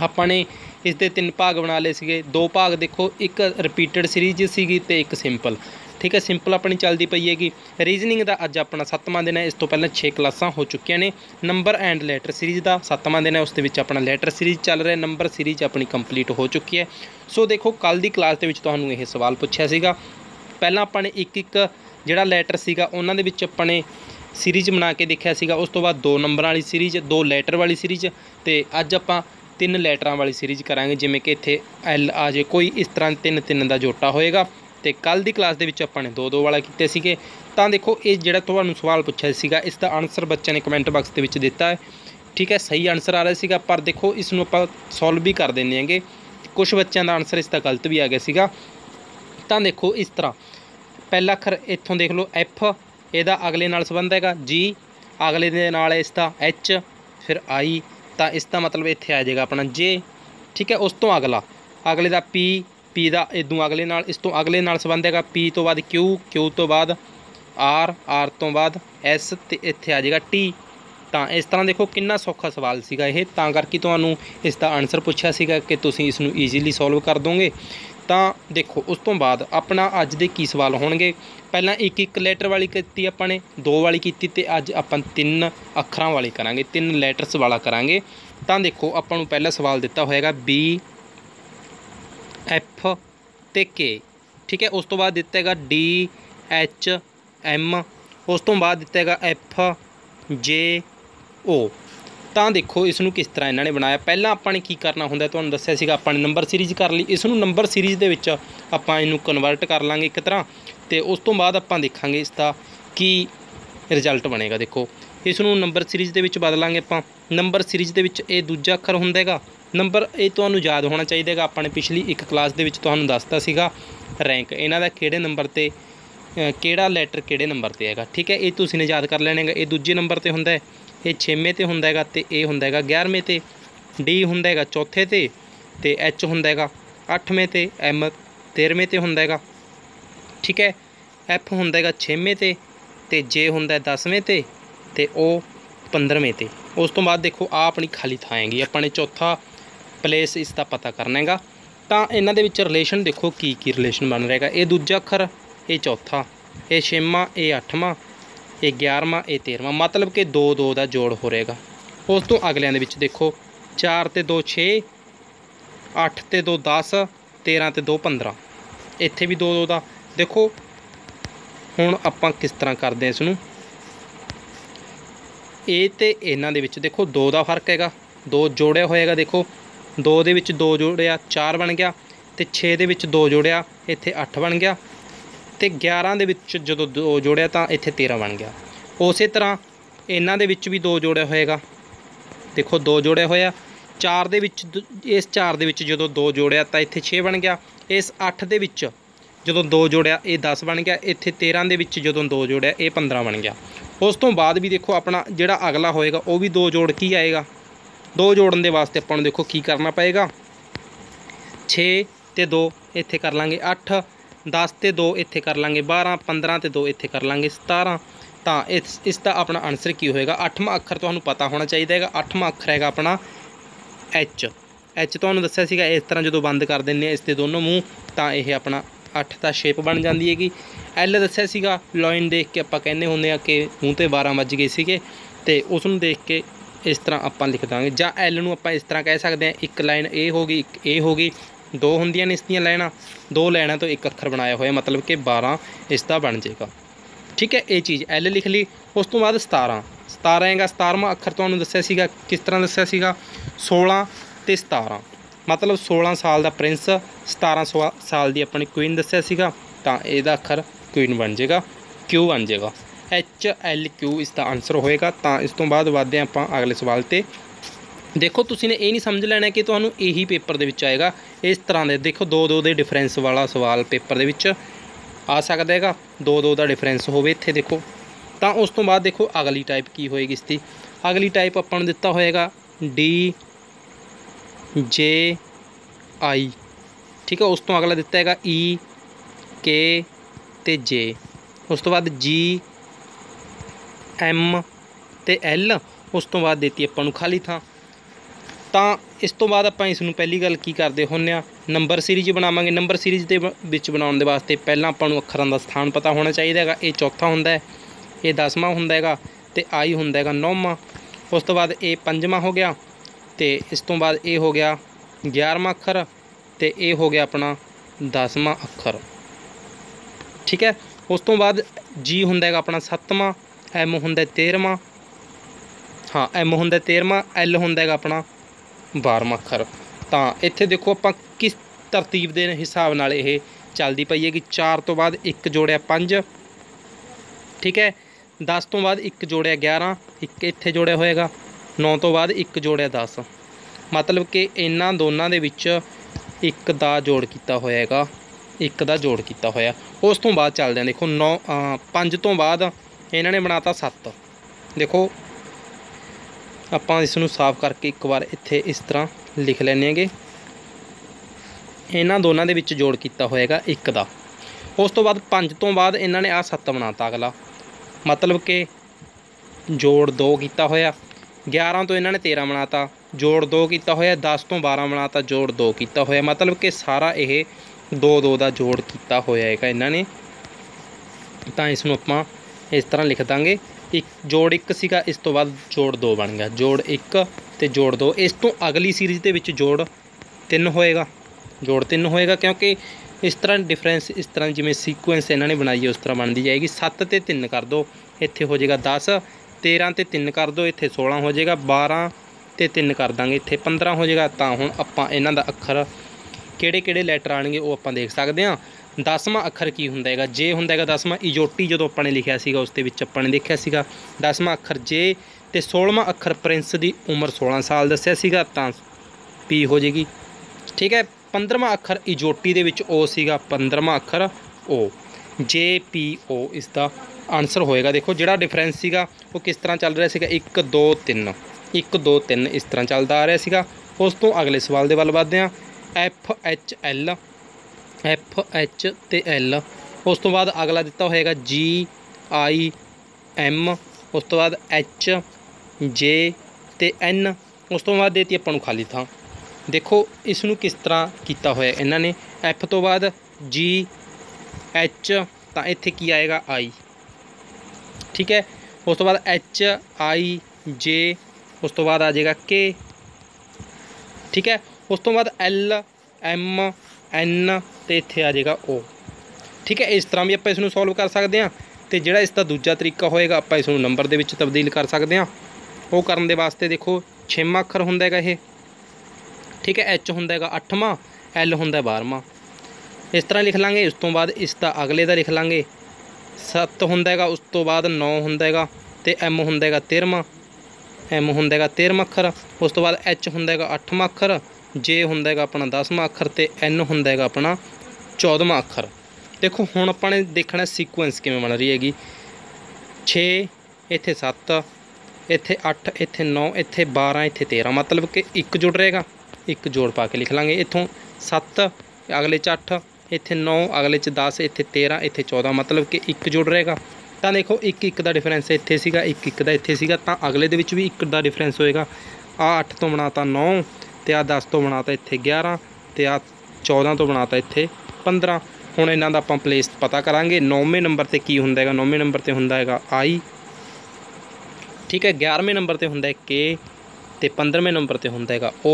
ਆਪਾਂ ਨੇ ਇਸ ਦੇ ਤਿੰਨ ਭਾਗ ਬਣਾ ਲਏ ਸੀਗੇ। ਦੋ ਭਾਗ ਦੇਖੋ, ਇੱਕ ਰਿਪੀਟਡ ਸੀਰੀਜ਼ ਸੀਗੀ ਤੇ ਇੱਕ ਸਿੰਪਲ ਠੀਕ ਹੈ ਸਿੰਪਲ ਆਪਣੀ ਚੱਲਦੀ ਪਈ ਹੈਗੀ। ਰੀਜ਼ਨਿੰਗ ਦਾ ਅੱਜ ਆਪਣਾ ਸੱਤਵਾਂ ਦਿਨ ਹੈ। ਇਸ ਤੋਂ ਪਹਿਲਾਂ 6 ਕਲਾਸਾਂ ਹੋ ਚੁੱਕੀਆਂ ਨੇ। ਨੰਬਰ ਐਂਡ ਲੈਟਰ ਸੀਰੀਜ਼ ਦਾ ਸੱਤਵਾਂ ਦਿਨ ਹੈ। ਉਸ ਦੇ ਵਿੱਚ ਆਪਣਾ ਲੈਟਰ ਸੀਰੀਜ਼ ਚੱਲ ਰਿਹਾ ਨੰਬਰ ਸੀਰੀਜ਼ ਆਪਣੀ ਕੰਪਲੀਟ ਹੋ ਚੁੱਕੀ ਹੈ। ਸੋ ਦੇਖੋ ਕੱਲ ਦੀ ਕਲਾਸ ਦੇ ਵਿੱਚ ਤੁਹਾਨੂੰ ਇਹ ਸਵਾਲ ਪੁੱਛਿਆ ਸੀਗਾ। ਪਹਿਲਾਂ ਆਪਾਂ ਨੇ ਇੱਕ ਇੱਕ ਜਿਹੜਾ ਲੈਟਰ ਸੀਗਾ, ਉਹਨਾਂ ਦੇ ਵਿੱਚ ਆਪਾਂ ਨੇ ਸੀਰੀਜ਼ ਬਣਾ ਕੇ ਦੇਖਿਆ ਸੀਗਾ। ਉਸ ਤੋਂ ਬਾਅਦ ਦੋ ਨੰਬਰਾਂ ਵਾਲੀ ਸੀਰੀਜ਼ ਦੋ ਲੈਟਰ ਵਾਲੀ ਸੀਰੀਜ਼ ਤੇ ਅੱਜ ਆਪਾਂ ਤਿੰਨ ਲੈਟਰਾਂ ਵਾਲੀ ਸੀਰੀਜ਼ ਕਰਾਂਗੇ, ਜਿਵੇਂ ਕਿ ਇੱਥੇ ਐਲ ਆ ਜੇ ਕੋਈ ਇਸ ਤਰ੍ਹਾਂ ਤਿੰਨ ਤਿੰਨ ਦਾ ਜੋਟਾ ਹੋਏਗਾ। ਤੇ ਕੱਲ ਦੀ ਕਲਾਸ ਦੇ ਵਿੱਚ ਆਪਾਂ ਨੇ ਦੋ ਦੋ ਵਾਲਾ ਕੀਤੇ ਸੀਗੇ। ਤਾਂ ਦੇਖੋ, ਇਹ ਜਿਹੜਾ ਤੁਹਾਨੂੰ ਸਵਾਲ ਪੁੱਛਿਆ ਸੀਗਾ, ਇਸ ਦਾ ਆਨਸਰ ਬੱਚਿਆਂ ਨੇ ਕਮੈਂਟ ਬਾਕਸ ਦੇ ਵਿੱਚ ਦਿੱਤਾ ਹੈ। ਠੀਕ ਹੈ, ਸਹੀ ਆਨਸਰ ਆ ਰਿਹਾ ਸੀਗਾ, ਪਰ ਦੇਖੋ ਇਸ ਨੂੰ ਆਪਾਂ ਸੋਲਵ ਵੀ ਕਰ ਦਿੰਦੇ ਹਾਂਗੇ। ਕੁਝ ਬੱਚਿਆਂ ਦਾ ਆਨਸਰ ਇਸ ਦਾ ਗਲਤ ਵੀ ਆ ਗਿਆ ਸੀਗਾ। ਤਾਂ ਦੇਖੋ, ਇਸ ਤਰ੍ਹਾਂ। ਪਹਿਲਾ ਅੱਖਰ ਇੱਥੋਂ ਦੇਖ ਲਓ ਐਫ ਇਹਦਾ ਅਗਲੇ ਨਾਲ ਸੰਬੰਧ ਹੈਗਾ ਜੀ ਅਗਲੇ ਦੇ ਨਾਲ ਇਸ ਦਾ ਐਚ ਫਿਰ ਆਈ ਤਾਂ ਇਸ ਦਾ ਮਤਲਬ ਇੱਥੇ ਆ ਜਾਏਗਾ ਆਪਣਾ ਜੇ, ਠੀਕ ਹੈ, ਉਸ ਤੋਂ ਅਗਲਾ। ਅਗਲੇ ਦਾ ਪੀ ਪੀ ਦਾ ਇਦੋਂ ਅਗਲੇ ਨਾਲ, ਇਸ ਤੋਂ ਅਗਲੇ ਨਾਲ ਸੰਬੰਧ ਹੈਗਾ ਪੀ ਤੋਂ ਬਾਅਦ ਕਿਊ ਕਿਊ ਤੋਂ ਬਾਅਦ ਆਰ ਆਰ ਤੋਂ ਬਾਅਦ ਐਸ ਤੇ ਇੱਥੇ ਆ ਜਾਏਗਾ ਟੀ। ਤਾਂ ਇਸ ਤਰ੍ਹਾਂ ਦੇਖੋ ਕਿੰਨਾ ਸੌਖਾ ਸਵਾਲ ਸੀਗਾ ਇਹ। ਤਾਂ ਕਰਕੇ ਤੁਹਾਨੂੰ ਇਸ ਦਾ ਆਨਸਰ ਪੁੱਛਿਆ ਸੀਗਾ ਕਿ ਤੁਸੀਂ ਇਸ ਨੂੰ ਈਜ਼ੀਲੀ ਸੋਲਵ ਕਰ ਦੋਗੇ। ਤਾਂ ਦੇਖੋ, ਉਸ ਤੋਂ ਬਾਅਦ ਆਪਣਾ ਅੱਜ ਦੇ ਕੀ ਸਵਾਲ ਹੋਣਗੇ? ਪਹਿਲਾਂ ਇੱਕ ਇੱਕ ਲੈਟਰ ਵਾਲੀ ਕੀਤੀ ਆਪਾਂ ਨੇ, ਦੋ ਵਾਲੀ ਕੀਤੀ ਤੇ ਅੱਜ ਆਪਾਂ ਤਿੰਨ ਅੱਖਰਾਂ ਵਾਲੀ ਕਰਾਂਗੇ, ਤਿੰਨ ਲੈਟਰਸ ਵਾਲਾ ਕਰਾਂਗੇ। ਤਾਂ ਦੇਖੋ, ਆਪਾਂ ਨੂੰ ਪਹਿਲਾ ਸਵਾਲ ਦਿੱਤਾ ਹੋਏਗਾ ਬੀ ਐਫ ਤੇ ਕੇ ਠੀਕ ਹੈ, ਉਸ ਤੋਂ ਬਾਅਦ ਦਿੱਤਾ ਹੈਗਾ ਡੀ ਐਚ ਐਮ ਉਸ ਤੋਂ ਬਾਅਦ ਦਿੱਤਾ ਹੈਗਾ ਐਫ ਜੇ ਓ ਤਾਂ ਦੇਖੋ ਇਸ ਨੂੰ ਕਿਸ ਤਰ੍ਹਾਂ ਇਹਨਾਂ ਨੇ ਬਣਾਇਆ। ਪਹਿਲਾਂ ਆਪਾਂ ਨੇ ਕੀ ਕਰਨਾ ਹੁੰਦਾ ਤੁਹਾਨੂੰ ਦੱਸਿਆ ਸੀਗਾ ਆਪਾਂ ਨੇ ਨੰਬਰ ਸੀਰੀਜ਼ ਕਰ ਲਈ। ਇਸ ਨੂੰ ਨੰਬਰ ਸੀਰੀਜ਼ ਦੇ ਵਿੱਚ ਆਪਾਂ ਇਹਨੂੰ ਕਨਵਰਟ ਕਰ ਲਾਂਗੇ ਇੱਕ ਤਰ੍ਹਾਂ ਤੇ ਉਸ ਤੋਂ ਬਾਅਦ ਆਪਾਂ ਦੇਖਾਂਗੇ ਇਸ ਦਾ ਕੀ ਰਿਜ਼ਲਟ ਬਣੇਗਾ। ਦੇਖੋ, ਇਸ ਨੂੰ ਨੰਬਰ ਸੀਰੀਜ਼ ਦੇ ਵਿੱਚ ਬਦਲਾਂਗੇ ਆਪਾਂ। ਨੰਬਰ ਸੀਰੀਜ਼ ਦੇ ਵਿੱਚ ਇਹ ਦੂਜਾ ਅੱਖਰ ਹੁੰਦਾ ਹੈਗਾ। ਨੰਬਰ ਇਹ ਤੁਹਾਨੂੰ ਯਾਦ ਹੋਣਾ ਚਾਹੀਦਾ ਹੈਗਾ। ਆਪਾਂ ਨੇ ਪਿਛਲੀ ਇੱਕ ਕਲਾਸ ਦੇ ਵਿੱਚ ਤੁਹਾਨੂੰ ਦੱਸਤਾ ਸੀਗਾ ਰੈਂਕ ਇਹਨਾਂ ਦਾ ਕਿਹੜੇ ਨੰਬਰ ਤੇ ਕਿਹੜਾ ਲੈਟਰ ਕਿਹੜੇ ਨੰਬਰ ਤੇ ਹੈਗਾ। ਠੀਕ ਹੈ, ਇਹ ਤੁਸੀਂ ਨੇ ਯਾਦ ਕਰ ਲੈਣਾ ਹੈਗਾ। ਇਹ ਦੂਜੇ ਨੰਬਰ ਤੇ ਹੁੰਦਾ ਹੈ। ਇਹ 6ਵੇਂ ਤੇ ਹੁੰਦਾ ਹੈਗਾ ਤੇ ਇਹ ਹੁੰਦਾ ਹੈਗਾ 11ਵੇਂ ਤੇ, ਡੀ ਹੁੰਦਾ ਹੈਗਾ ਚੌਥੇ ਤੇ ਤੇ ਐਚ ਹੁੰਦਾ ਹੈਗਾ 8ਵੇਂ ਤੇ ਐਮ 13ਵੇਂ ਤੇ ਹੁੰਦਾ ਹੈਗਾ। ਠੀਕ ਹੈ, ਐਫ ਹੁੰਦਾ ਹੈਗਾ 6ਵੇਂ ਤੇ ਤੇ ਜੇ ਹੁੰਦਾ 10ਵੇਂ ਤੇ ਤੇ ਉਹ 15ਵੇਂ ਤੇ। ਉਸ ਤੋਂ ਬਾਅਦ ਦੇਖੋ ਆ ਆਪਣੀ ਖਾਲੀ ਥਾਂ ਹੈਗੀ, ਆਪਾਂ ਨੇ ਚੌਥਾ ਪਲੇਸ ਇਸ ਦਾ ਪਤਾ ਕਰਨਾ ਹੈਗਾ। ਤਾਂ ਇਹਨਾਂ ਦੇ ਵਿੱਚ ਰਿਲੇਸ਼ਨ ਦੇਖੋ ਕੀ ਕੀ ਰਿਲੇਸ਼ਨ ਬਣ ਰਿਹਾਗਾ ਇਹ ਦੂਜਾ ਅੱਖਰ, ਇਹ ਚੌਥਾ, ਇਹ ਛੇਵਾਂ, ਇਹ ਅੱਠਵਾਂ ਇਹ 11ਵਾਂ ਇਹ 13ਵਾਂ ਮਤਲਬ ਕਿ 2 2 ਦਾ ਜੋੜ ਹੋ ਰਹੇਗਾ। ਉਸ ਤੋਂ ਅਗਲਿਆਂ ਦੇ ਵਿੱਚ ਦੇਖੋ 4 ਤੇ 2 6 8 ਤੇ 2 10 13 ਤੇ 2 15 ਇੱਥੇ ਵੀ 2 2 ਦਾ। ਦੇਖੋ, ਹੁਣ ਆਪਾਂ ਕਿਸ ਤਰ੍ਹਾਂ ਕਰਦੇ ਹਾਂ ਇਸ ਨੂੰ ਇਹ ਤੇ ਇਹਨਾਂ ਦੇ ਵਿੱਚ ਦੇਖੋ 2 ਦਾ ਫ਼ਰਕ ਹੈਗਾ 2 ਜੋੜਿਆ ਹੋਏਗਾ ਦੇਖੋ। 2 ਦੇ ਵਿੱਚ 2 ਜੋੜਿਆ 4 ਬਣ ਗਿਆ ਤੇ 6 ਦੇ ਵਿੱਚ 2 ਜੋੜਿਆ, ਇੱਥੇ 8 ਬਣ ਗਿਆ। ਤੇ 11 ਦੇ ਵਿੱਚ ਜਦੋਂ ਦੋ ਜੋੜਿਆ ਤਾਂ ਇੱਥੇ 13 ਬਣ ਗਿਆ। ਉਸੇ ਤਰ੍ਹਾਂ ਇਹਨਾਂ ਦੇ ਵਿੱਚ ਵੀ ਦੋ ਜੋੜਿਆ ਹੋਏਗਾ। ਦੇਖੋ, ਦੋ ਜੋੜਿਆ ਹੋਇਆ। 4 ਦੇ ਵਿੱਚ ਦ- ਇਸ 4 ਦੇ ਵਿੱਚ ਜਦੋਂ ਦੋ ਜੋੜਿਆ ਤਾਂ ਇੱਥੇ 6 ਬਣ ਗਿਆ। ਇਸ 8 ਦੇ ਵਿੱਚ ਜਦੋਂ ਦੋ ਜੋੜਿਆ, ਇਹ 10 ਬਣ ਗਿਆ। ਇੱਥੇ 13 ਦੇ ਵਿੱਚ ਜਦੋਂ ਦੋ ਜੋੜਿਆ, ਇਹ 15 ਬਣ ਗਿਆ। ਉਸ ਤੋਂ ਬਾਅਦ ਵੀ ਦੇਖੋ, ਆਪਣਾ ਜਿਹੜਾ ਅਗਲਾ ਹੋਏਗਾ, ਉਹ ਵੀ ਦੋ ਜੋੜ ਕੀ ਆਏਗਾ? ਦੋ ਜੋੜਨ ਦੇ ਵਾਸਤੇ ਆਪਾਂ ਨੂੰ ਦੇਖੋ ਕੀ ਕਰਨਾ ਪਏਗਾ? 6 ਤੇ 2 ਇੱਥੇ ਕਰ ਲਾਂਗੇ 8 10 ਤੇ 2 ਇੱਥੇ ਕਰ ਲਾਂਗੇ 12 15 ਤੇ 2 ਇੱਥੇ ਕਰ ਲਾਂਗੇ 17 ਤਾਂ ਇਸ ਇਸ ਦਾ ਆਪਣਾ ਆਨਸਰ ਕੀ ਹੋਏਗਾ? 8ਵਾਂ ਅੱਖਰ ਤੁਹਾਨੂੰ ਪਤਾ ਹੋਣਾ ਚਾਹੀਦਾ ਹੈਗਾ। 8ਵਾਂ ਅੱਖਰ ਹੈਗਾ ਆਪਣਾ ਐਚ ਐਚ ਤੁਹਾਨੂੰ ਦੱਸਿਆ ਸੀਗਾ, ਇਸ ਤਰ੍ਹਾਂ ਜਦੋਂ ਬੰਦ ਕਰ ਦਿੰਨੇ ਆ ਇਸ ਦੇ ਦੋਨੋਂ ਮੂੰਹ, ਤਾਂ ਇਹ ਆਪਣਾ 8 ਦਾ ਸ਼ੇਪ ਬਣ ਜਾਂਦੀ ਹੈਗੀ। ਐਲ ਦੱਸਿਆ ਸੀਗਾ ਲਾਈਨ ਦੇਖ ਕੇ ਆਪਾਂ ਕਹਿੰਦੇ ਹੁੰਦੇ ਆ ਕਿ ਮੂੰਹ ਤੇ 12 ਵੱਜ ਗਏ ਸੀਗੇ, ਤੇ ਉਸ ਨੂੰ ਦੇਖ ਕੇ ਇਸ ਤਰ੍ਹਾਂ ਆਪਾਂ ਲਿਖ ਦਾਂਗੇ। ਜਾਂ ਐਲ ਨੂੰ ਆਪਾਂ ਇਸ ਤਰ੍ਹਾਂ ਕਹਿ ਸਕਦੇ ਆ ਇੱਕ ਲਾਈਨ ਇਹ ਹੋ ਗਈ, ਇੱਕ ਇਹ ਹੋ ਗਈ, ਦੋ ਹੁੰਦੀਆਂ ਨੇ ਇਸ ਦੀਆਂ ਲਾਈਨਾਂ। ਦੋ ਲਾਈਨਾਂ ਤੋਂ ਇੱਕ ਅੱਖਰ ਬਣਾਇਆ ਹੋਇਆ, ਮਤਲਬ ਕਿ 12 ਇਸ ਦਾ ਬਣ ਜਾਏਗਾ। ਠੀਕ ਹੈ, ਇਹ ਚੀਜ਼ ਐਲ ਲਿਖ ਲਈ, ਉਸ ਤੋਂ ਬਾਅਦ 17 17 ਹੈਗਾ 17ਵਾਂ ਅੱਖਰ ਤੁਹਾਨੂੰ ਦੱਸਿਆ ਸੀਗਾ, ਕਿਸ ਤਰ੍ਹਾਂ ਦੱਸਿਆ ਸੀਗਾ? 16 ਤੇ 17 ਮਤਲਬ 16 ਸਾਲ ਦਾ ਪ੍ਰਿੰਸ 17 ਸਵਾ- ਸਾਲ ਦੀ ਆਪਣੀ ਕੁਈਨ ਦੱਸਿਆ ਸੀਗਾ, ਤਾਂ ਇਹਦਾ ਅੱਖਰ ਕੁਈਨ ਬਣ ਜਾਏਗਾ ਕਿਊ ਬਣ ਜਾਏਗਾ। ਐਚ ਐਲ ਕਿਊ ਇਸ ਦਾ ਆਨਸਰ ਹੋਏਗਾ, ਤਾਂ ਇਸ ਤੋਂ ਬਾਅਦ ਵਧਦੇ ਹਾਂ ਆਪਾਂ ਅਗਲੇ ਸਵਾਲ ਤੇ। ਦੇਖੋ, ਤੁਸੀਂ ਨੇ ਇਹ ਨਹੀਂ ਸਮਝ ਲੈਣਾ ਕਿ ਤੁਹਾਨੂੰ ਇਹੀ ਪੇਪਰ ਦੇ ਵਿੱਚ ਆਏਗਾ। ਇਸ ਤਰ੍ਹਾਂ ਦੇ, ਦੇਖੋ, ਦੋ ਦੋ ਦੇ ਡਿਫਰੈਂਸ ਵਾਲਾ ਸਵਾਲ ਪੇਪਰ ਦੇ ਵਿੱਚ ਆ ਸਕਦਾ ਹੈਗਾ। ਦੋ ਦੋ ਦਾ ਡਿਫਰੈਂਸ ਹੋਵੇ ਇੱਥੇ, ਦੇਖੋ। ਤਾਂ ਉਸ ਤੋਂ ਬਾਅਦ, ਦੇਖੋ, ਅਗਲੀ ਟਾਈਪ ਕੀ ਹੋਏਗੀ ਇਸ ਦੀ। ਅਗਲੀ ਟਾਈਪ ਆਪਾਂ ਨੂੰ ਦਿੱਤਾ ਹੋਏਗਾ ਡੀ ਜੇ ਆਈ ਠੀਕ ਹੈ, ਉਸ ਤੋਂ ਅਗਲਾ ਦਿੱਤਾ ਹੈਗਾ e, ਈ ਕੇ ਤੇ ਜੇ ਉਸ ਤੋਂ ਬਾਅਦ ਜੀ ਐਮ ਤੇ ਐਲ ਉਸ ਤੋਂ ਬਾਅਦ ਦਿੱਤੀ ਆਪਾਂ ਨੂੰ ਖਾਲੀ ਥਾਂ। ਤਾਂ ਇਸ ਤੋਂ ਬਾਅਦ ਆਪਾਂ ਇਸ ਨੂੰ ਪਹਿਲੀ ਗੱਲ ਕੀ ਕਰਦੇ ਹੁੰਨੇ ਆ? ਨੰਬਰ ਸੀਰੀਜ਼ ਬਣਾਵਾਂਗੇ। ਨੰਬਰ ਸੀਰੀਜ਼ ਦੇ ਵਿੱਚ ਬਣਾਉਣ ਦੇ ਵਾਸਤੇ ਪਹਿਲਾਂ ਆਪਾਂ ਨੂੰ ਅੱਖਰਾਂ ਦਾ ਸਥਾਨ ਪਤਾ ਹੋਣਾ ਚਾਹੀਦਾ ਹੈਗਾ। ਇਹ ਚੌਥਾ ਹੁੰਦਾ ਹੈ, ਇਹ ਦਸਵਾਂ ਹੁੰਦਾ ਹੈਗਾ ਤੇ ਆਈ ਹੁੰਦਾ ਹੈਗਾ ਨੌਵਾਂ। ਉਸ ਤੋਂ ਬਾਅਦ ਇਹ ਪੰਜਵਾਂ ਹੋ ਗਿਆ ਤੇ ਇਸ ਤੋਂ ਬਾਅਦ ਇਹ ਹੋ ਗਿਆ 11ਵਾਂ ਅੱਖਰ ਤੇ ਇਹ ਹੋ ਗਿਆ ਆਪਣਾ 10ਵਾਂ ਅੱਖਰ। ਠੀਕ ਹੈ? ਉਸ ਤੋਂ ਬਾਅਦ ਜੀ ਹੁੰਦਾ ਹੈਗਾ ਆਪਣਾ 7ਵਾਂ ਐਮ ਹੁੰਦਾ 13ਵਾਂ ਹਾਂ ਐਮ ਹੁੰਦਾ 13ਵਾਂ ਐਲ ਹੁੰਦਾ ਹੈਗਾ ਆਪਣਾ 12ਵਾਂ ਅੱਖਰ ਤਾਂ ਇੱਥੇ ਦੇਖੋ ਆਪਾਂ ਕਿਸ ਤਰਤੀਬ ਦੇ ਹਿਸਾਬ ਨਾਲ ਇਹ ਚੱਲਦੀ ਪਈ ਹੈ ਕਿ 4 ਤੋਂ ਬਾਅਦ 1 ਜੋੜਿਆ 5 ਠੀਕ ਹੈ? 10 ਤੋਂ ਬਾਅਦ 1 ਜੋੜਿਆ 11 ਇੱਕ ਇੱਥੇ ਜੋੜਿਆ ਹੋਏਗਾ। 9 ਤੋਂ ਬਾਅਦ 1 ਜੋੜਿਆ 10 ਮਤਲਬ ਕਿ ਇਹਨਾਂ ਦੋਨਾਂ ਦੇ ਵਿੱਚ ਇੱਕ ਦਾ ਜੋੜ ਕੀਤਾ ਹੋਇਆ ਹੈਗਾ ਇੱਕ ਦਾ ਜੋੜ ਕੀਤਾ ਹੋਇਆ। ਉਸ ਤੋਂ ਬਾਅਦ ਚੱਲਦੇ ਹਾਂ, ਦੇਖੋ 9 5 ਤੋਂ ਬਾਅਦ ਇਹਨਾਂ ਨੇ ਬਣਾਤਾ 7 ਦੇਖੋ ਆਪਾਂ ਇਸ ਨੂੰ ਸਾਫ਼ ਕਰਕੇ ਇੱਕ ਵਾਰ ਇੱਥੇ ਇਸ ਤਰ੍ਹਾਂ ਲਿਖ ਲੈਣੇ ਹੈਗੇ। ਇਹਨਾਂ ਦੋਨਾਂ ਦੇ ਵਿੱਚ ਜੋੜ ਕੀਤਾ ਹੋਏਗਾ ਇੱਕ ਦਾ। ਉਸ ਤੋਂ ਬਾਅਦ 5 ਤੋਂ ਬਾਅਦ ਇਹਨਾਂ ਨੇ ਆ 7 ਬਣਾਤਾ ਅਗਲਾ। ਮਤਲਬ ਕਿ ਜੋੜ 2 ਕੀਤਾ ਹੋਇਆ। 11 ਤੋਂ ਇਹਨਾਂ ਨੇ 13 ਬਣਾਤਾ। ਜੋੜ 2 ਕੀਤਾ ਹੋਇਆ 10 ਤੋਂ 12 ਬਣਾਤਾ, ਜੋੜ 2 ਕੀਤਾ ਹੋਇਆ। ਮਤਲਬ ਕਿ ਸਾਰਾ ਇਹ 2 2 ਦਾ ਜੋੜ ਕੀਤਾ ਹੋਇਆ ਹੈਗਾ ਇਹਨਾਂ ਨੇ। ਤਾਂ ਇਸ ਨੂੰ ਆਪਾਂ ਇਸ ਤਰ੍ਹਾਂ ਲਿਖ ਦਾਂਗੇ। ਇੱਕ ਜੋੜ 1 ਸੀਗਾ, ਇਸ ਤੋਂ ਬਾਅਦ ਜੋੜ 2 ਬਣ ਗਿਆ। ਜੋੜ 1 ਤੇ ਜੋੜ 2 ਇਸ ਤੋਂ ਅਗਲੀ ਸੀਰੀਜ਼ ਦੇ ਵਿੱਚ ਜੋੜ 3 ਹੋਏਗਾ। ਜੋੜ 3 ਹੋਏਗਾ ਕਿਉਂਕਿ ਇਸ ਤਰ੍ਹਾਂ ਡਿਫਰੈਂਸ ਇਸ ਤਰ੍ਹਾਂ ਜਿਵੇਂ ਸੀਕੁਐਂਸ ਇਹਨਾਂ ਨੇ ਬਣਾਈ ਹੈ, ਉਸ ਤਰ੍ਹਾਂ ਬਣਦੀ ਜਾਏਗੀ। 7 ਤੇ 3 ਕਰ ਦਿਓ ਇੱਥੇ ਹੋ ਜਾਏਗਾ 10 13 ਤੇ 3 ਕਰ ਦਿਓ ਇੱਥੇ 16 ਹੋ ਜਾਏਗਾ। 12 ਤੇ 3 ਕਰ ਦਾਂਗੇ, ਇੱਥੇ 15 ਹੋ ਜਾਏਗਾ। ਤਾਂ ਹੁਣ ਆਪਾਂ ਇਹਨਾਂ ਦਾ ਅੱਖਰ ਕਿਹੜੇ ਕਿਹੜੇ ਲੈਟਰ ਆਣਗੇ ਉਹ ਆਪਾਂ ਦੇਖ ਸਕਦੇ ਹਾਂ। ਦਸਵਾਂ ਅੱਖਰ ਕੀ ਹੁੰਦਾ ਹੈਗਾ? ਜੇ ਹੁੰਦਾ ਹੈਗਾ ਦਸਵਾਂ ਇਜੋਟੀ ਜਦੋਂ ਆਪਾਂ ਨੇ ਲਿਖਿਆ ਸੀਗਾ, ਉਸ ਦੇ ਵਿੱਚ ਆਪਾਂ ਨੇ ਦੇਖਿਆ ਸੀਗਾ। ਦਸਵਾਂ ਅੱਖਰ ਜੇ ਤੇ 16ਵਾਂ ਅੱਖਰ ਪ੍ਰਿੰਸ ਦੀ ਉਮਰ 16 ਸਾਲ ਦੱਸਿਆ ਸੀਗਾ, ਤਾਂ ਪੀ ਹੋ ਜਾਏਗੀ ਠੀਕ ਹੈ 15ਵਾਂ ਅੱਖਰ ਇਜੋਟੀ ਦੇ ਵਿੱਚ O ਸੀਗਾ 15ਵਾਂ ਅੱਖਰ ਓ। ਜੇ, ਪੀ, ਓ, ਇਸ ਦਾ ਆਨਸਰ ਹੋਏਗਾ। ਦੇਖੋ ਜਿਹੜਾ ਡਿਫਰੈਂਸ ਸੀਗਾ, ਉਹ ਕਿਸ ਤਰ੍ਹਾਂ ਚੱਲ ਰਿਹਾ ਸੀਗਾ? 1 2 3 1 2 3 ਇਸ ਤਰ੍ਹਾਂ ਚੱਲਦਾ ਆ ਰਿਹਾ ਸੀਗਾ। ਉਸ ਤੋਂ ਅਗਲੇ ਸਵਾਲ ਦੇ ਵੱਲ ਵਧਦੇ ਹਾਂ। F H L F H ਤੇ ਐਲ ਉਸ ਤੋਂ ਬਾਅਦ ਅਗਲਾ ਦਿੱਤਾ ਹੋਏਗਾ ਜੀ ਆਈ ਐਮ ਉਸ ਤੋਂ ਬਾਅਦ ਐਚ ਜੇ ਤੇ ਐਨ ਉਸ ਤੋਂ ਬਾਅਦ ਦੇਤੀ ਆਪਾਂ ਨੂੰ ਖਾਲੀ ਥਾਂ। ਦੇਖੋ, ਇਸ ਨੂੰ ਕਿਸ ਤਰ੍ਹਾਂ ਕੀਤਾ ਹੋਇਆ ਇਹਨਾਂ ਨੇ। ਐਫ ਤੋਂ ਬਾਅਦ ਜੀ ਐਚ ਤਾਂ ਇੱਥੇ ਕੀ ਆਏਗਾ? ਆਈ ਠੀਕ ਹੈ? ਉਸ ਤੋਂ ਬਾਅਦ ਐਚ ਆਈ ਜੇ ਉਸ ਤੋਂ ਬਾਅਦ ਆ ਜਾਏਗਾ ਕੇ ਠੀਕ ਹੈ? ਉਸ ਤੋਂ ਬਾਅਦ ਐਲ ਐਮ ਐਨ ਤੇ ਇੱਥੇ ਆ ਜਾਏਗਾ ਓ ਠੀਕ ਹੈ, ਇਸ ਤਰ੍ਹਾਂ ਵੀ ਆਪਾਂ ਇਸ ਨੂੰ ਸੋਲਵ ਕਰ ਸਕਦੇ ਹਾਂ ਤੇ ਜਿਹੜਾ ਇਸ ਦਾ ਦੂਜਾ ਤਰੀਕਾ ਹੋਏਗਾ, ਆਪਾਂ ਇਸ ਨੂੰ ਨੰਬਰ ਦੇ ਵਿੱਚ ਤਬਦੀਲ ਕਰ ਸਕਦੇ ਹਾਂ। ਉਹ ਕਰਨ ਦੇ ਵਾਸਤੇ ਦੇਖੋ, ਛੇਵਾਂ ਅੱਖਰ ਹੁੰਦਾ ਹੈਗਾ ਇਹ। ਠੀਕ ਹੈ ਐਚ ਹੁੰਦਾ ਹੈਗਾ 8ਵਾਂ ਐਲ ਹੁੰਦਾ 12ਵਾਂ ਇਸ ਤਰ੍ਹਾਂ ਲਿਖ ਲਾਂਗੇ ਉਸ ਤੋਂ ਬਾਅਦ ਇਸ ਦਾ ਅਗਲੇ ਦਾ ਲਿਖ ਲਾਂਗੇ। 7 ਹੁੰਦਾ ਹੈਗਾ, ਉਸ ਤੋਂ ਬਾਅਦ 9 ਹੁੰਦਾ ਹੈਗਾ ਤੇ m ਹੁੰਦਾ ਹੈਗਾ 13ਵਾਂ m ਹੁੰਦਾ ਹੈਗਾ 13ਵਾਂ ਅੱਖਰ, ਉਸ ਤੋਂ ਬਾਅਦ h ਹੁੰਦਾ ਹੈਗਾ 8ਵਾਂ ਅੱਖਰ, j ਹੁੰਦਾ ਹੈਗਾ ਆਪਣਾ 10ਵਾਂ ਅੱਖਰ ਤੇ n ਹੁੰਦਾ ਹੈਗਾ ਆਪਣਾ 14ਵਾਂ ਅੱਖਰ। ਦੇਖੋ, ਹੁਣ ਆਪਾਂ ਨੇ ਦੇਖਣਾ ਸੀਕੁਐਂਸ ਕਿਵੇਂ ਬਣ ਰਹੀ ਹੈਗੀ। 6 ਇੱਥੇ 7 ਇੱਥੇ 8 ਇੱਥੇ 9 ਇੱਥੇ 12 ਇੱਥੇ 13 ਮਤਲਬ ਕਿ ਇੱਕ ਜੁੜ ਰਹੇਗਾ। ਇੱਕ ਜੋੜ ਪਾ ਕੇ ਲਿਖ ਲਾਂਗੇ। ਇੱਥੋਂ 7 ਅਗਲੇ ਚ 8 ਇੱਥੇ 9 ਅਗਲੇ ਚ 10 ਇੱਥੇ 13 ਇੱਥੇ 14 ਮਤਲਬ ਕਿ ਇੱਕ ਜੁੜ ਰਹੇਗਾ। ਤਾਂ ਦੇਖੋ, ਇੱਕ ਇੱਕ ਦਾ ਡਿਫਰੈਂਸ ਇੱਥੇ ਸੀਗਾ, ਇੱਕ ਇੱਕ ਦਾ ਇੱਥੇ ਸੀਗਾ। ਤਾਂ ਅਗਲੇ ਦੇ ਵਿੱਚ ਵੀ ਇੱਕ ਦਾ ਡਿਫਰੈਂਸ ਹੋਏਗਾ। ਆ 8 ਤੋਂ ਬਣਾਤਾ 9 ਤੇ ਆ 10 ਤੋਂ ਬਣਾਤਾ ਇੱਥੇ 11 ਤੇ ਆ 14 ਤੋਂ ਬਣਾਤਾ ਇੱਥੇ 15 ਹੁਣ ਇਹਨਾਂ ਦਾ ਆਪਾਂ ਪਲੇਸ ਪਤਾ ਕਰਾਂਗੇ। 9ਵੇਂ ਨੰਬਰ ਤੇ ਕੀ ਹੁੰਦਾ ਹੈਗਾ? 9ਵੇਂ ਨੰਬਰ ਤੇ ਹੁੰਦਾ ਹੈਗਾ ਆਈ ਠੀਕ ਹੈ 11ਵੇਂ ਨੰਬਰ ਤੇ ਹੁੰਦਾ ਹੈ k ਤੇ 15ਵੇਂ ਨੰਬਰ ਤੇ ਹੁੰਦਾ ਹੈਗਾ ਓ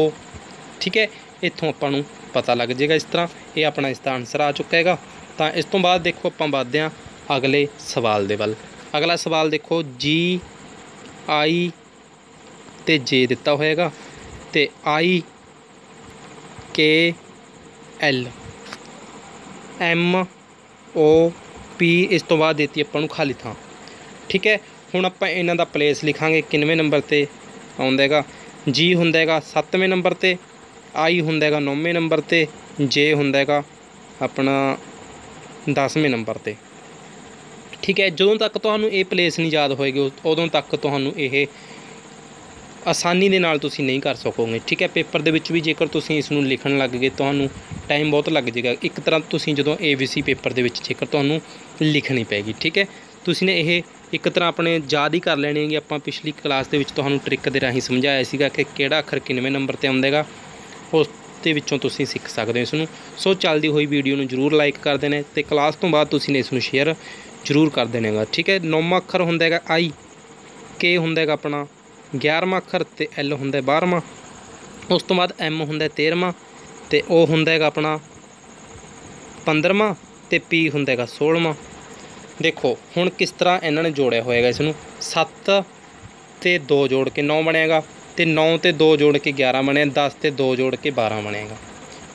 ਠੀਕ ਹੈ, ਇੱਥੋਂ ਆਪਾਂ ਨੂੰ ਪਤਾ ਲੱਗ ਜਾਏਗਾ ਇਸ ਤਰ੍ਹਾਂ। ਇਹ ਆਪਣਾ ਇਸ ਦਾ ਆਨਸਰ ਆ ਚੁੱਕਾ ਹੈਗਾ। ਤਾਂ ਇਸ ਤੋਂ ਬਾਅਦ ਦੇਖੋ ਆਪਾਂ ਵੱਧਦੇ ਹਾਂ ਅਗਲੇ ਸਵਾਲ ਦੇ ਵੱਲ। ਅਗਲਾ ਸਵਾਲ ਦੇਖੋ ਜੀ ਆਈ ਤੇ ਜੇ ਦਿੱਤਾ ਹੋਏਗਾ ਤੇ ਆਈ ਕੇ l m ਓ ਪੀ ਇਸ ਤੋਂ ਬਾਅਦ ਦਿੱਤੀ ਆਪਾਂ ਨੂੰ ਖਾਲੀ ਥਾਂ। ਠੀਕ ਹੈ? ਹੁਣ ਆਪਾਂ ਇਹਨਾਂ ਦਾ ਪਲੇਸ ਲਿਖਾਂਗੇ ਕਿੰਨਵੇਂ ਨੰਬਰ ਤੇ ਆਉਂਦਾ ਹੈਗਾ। ਜੀ ਹੁੰਦਾ ਹੈਗਾ 7ਵੇਂ ਨੰਬਰ ਤੇ ਆਈ ਹੁੰਦਾ ਹੈਗਾ 9ਵੇਂ ਨੰਬਰ ਤੇ ਜੇ ਹੁੰਦਾ ਹੈਗਾ ਆਪਣਾ 10ਵੇਂ ਨੰਬਰ ਤੇ। ਠੀਕ ਹੈ? ਜਦੋਂ ਤੱਕ ਤੁਹਾਨੂੰ ਇਹ ਪਲੇਸ ਨਹੀਂ ਯਾਦ ਹੋਏਗੀ, ਉਦੋਂ ਤੱਕ ਤੁਹਾਨੂੰ ਇਹ ਆਸਾਨੀ ਦੇ ਨਾਲ ਤੁਸੀਂ ਨਹੀਂ ਕਰ ਸਕੋਗੇ, ਠੀਕ ਹੈ? ਪੇਪਰ ਦੇ ਵਿੱਚ ਵੀ ਜੇਕਰ ਤੁਸੀਂ ਇਸ ਨੂੰ ਲਿਖਣ ਲੱਗ ਗਏ, ਤੁਹਾਨੂੰ ਟਾਈਮ ਬਹੁਤ ਲੱਗ ਜਾਏਗਾ ਇੱਕ ਤਰ੍ਹਾਂ ਤੁਸੀਂ ਜਦੋਂ ABC ਪੇਪਰ ਦੇ ਵਿੱਚ ਜੇਕਰ ਤੁਹਾਨੂੰ ਲਿਖਣੀ ਪੈਗੀ, ਠੀਕ ਹੈ? ਤੁਸੀਂ ਨੇ ਇਹ ਇੱਕ ਤਰ੍ਹਾਂ ਆਪਣੇ ਯਾਦ ਹੀ ਕਰ ਲੈਣੀ ਹੈਗੀ ਆਪਾਂ ਪਿਛਲੀ ਕਲਾਸ ਦੇ ਵਿੱਚ ਤੁਹਾਨੂੰ ਟ੍ਰਿਕ ਦੇ ਰਾਹੀਂ ਸਮਝਾਇਆ ਸੀਗਾ ਕਿ ਕਿਹੜਾ ਅੱਖਰ ਕਿੰਨਵੇਂ ਨੰਬਰ ਤੇ ਆਉਂਦਾਗਾ ਉਸ ਦੇ ਵਿੱਚੋਂ ਤੁਸੀਂ ਸਿੱਖ ਸਕਦੇ ਹੋ ਇਸ ਨੂੰ। ਸੋ ਚੱਲਦੀ ਹੋਈ ਵੀਡੀਓ ਨੂੰ ਜਰੂਰ ਲਾਈਕ ਕਰ ਦੇਣਾ ਤੇ ਕਲਾਸ ਤੋਂ ਬਾਅਦ ਤੁਸੀਂ ਨੇ ਇਸ ਨੂੰ ਸ਼ੇਅਰ ਜਰੂਰ ਕਰ ਦੇਣਾ ਠੀਕ ਹੈ? ਨੌਵਾਂ ਅੱਖਰ ਹੁੰਦਾ ਹੈਗਾ ਆਈ ਕੇ ਹੁੰਦਾ ਹੈਗਾ ਆਪਣਾ। 11ਵਾਂ ਅੱਖਰ ਤੇ ਐਲ ਹੁੰਦਾ 12ਵਾਂ ਉਸ ਤੋਂ ਬਾਅਦ ਐਮ ਹੁੰਦਾ 13ਵਾਂ ਤੇ ਉਹ ਹੁੰਦਾ ਹੈਗਾ ਆਪਣਾ 15ਵਾਂ ਤੇ ਪੀ ਹੁੰਦਾ ਹੈਗਾ 16ਵਾਂ ਦੇਖੋ, ਹੁਣ ਕਿਸ ਤਰ੍ਹਾਂ ਇਹਨਾਂ ਨੇ ਜੋੜਿਆ ਹੋਏਗਾ ਇਸ ਨੂੰ 7 ਤੇ 2 ਜੋੜ ਕੇ 9 ਬਣੇਗਾ ਤੇ 9 ਤੇ 2 ਜੋੜ ਕੇ 11 ਬਣਿਆ 10 ਤੇ 2 ਜੋੜ ਕੇ 12 ਬਣੇਗਾ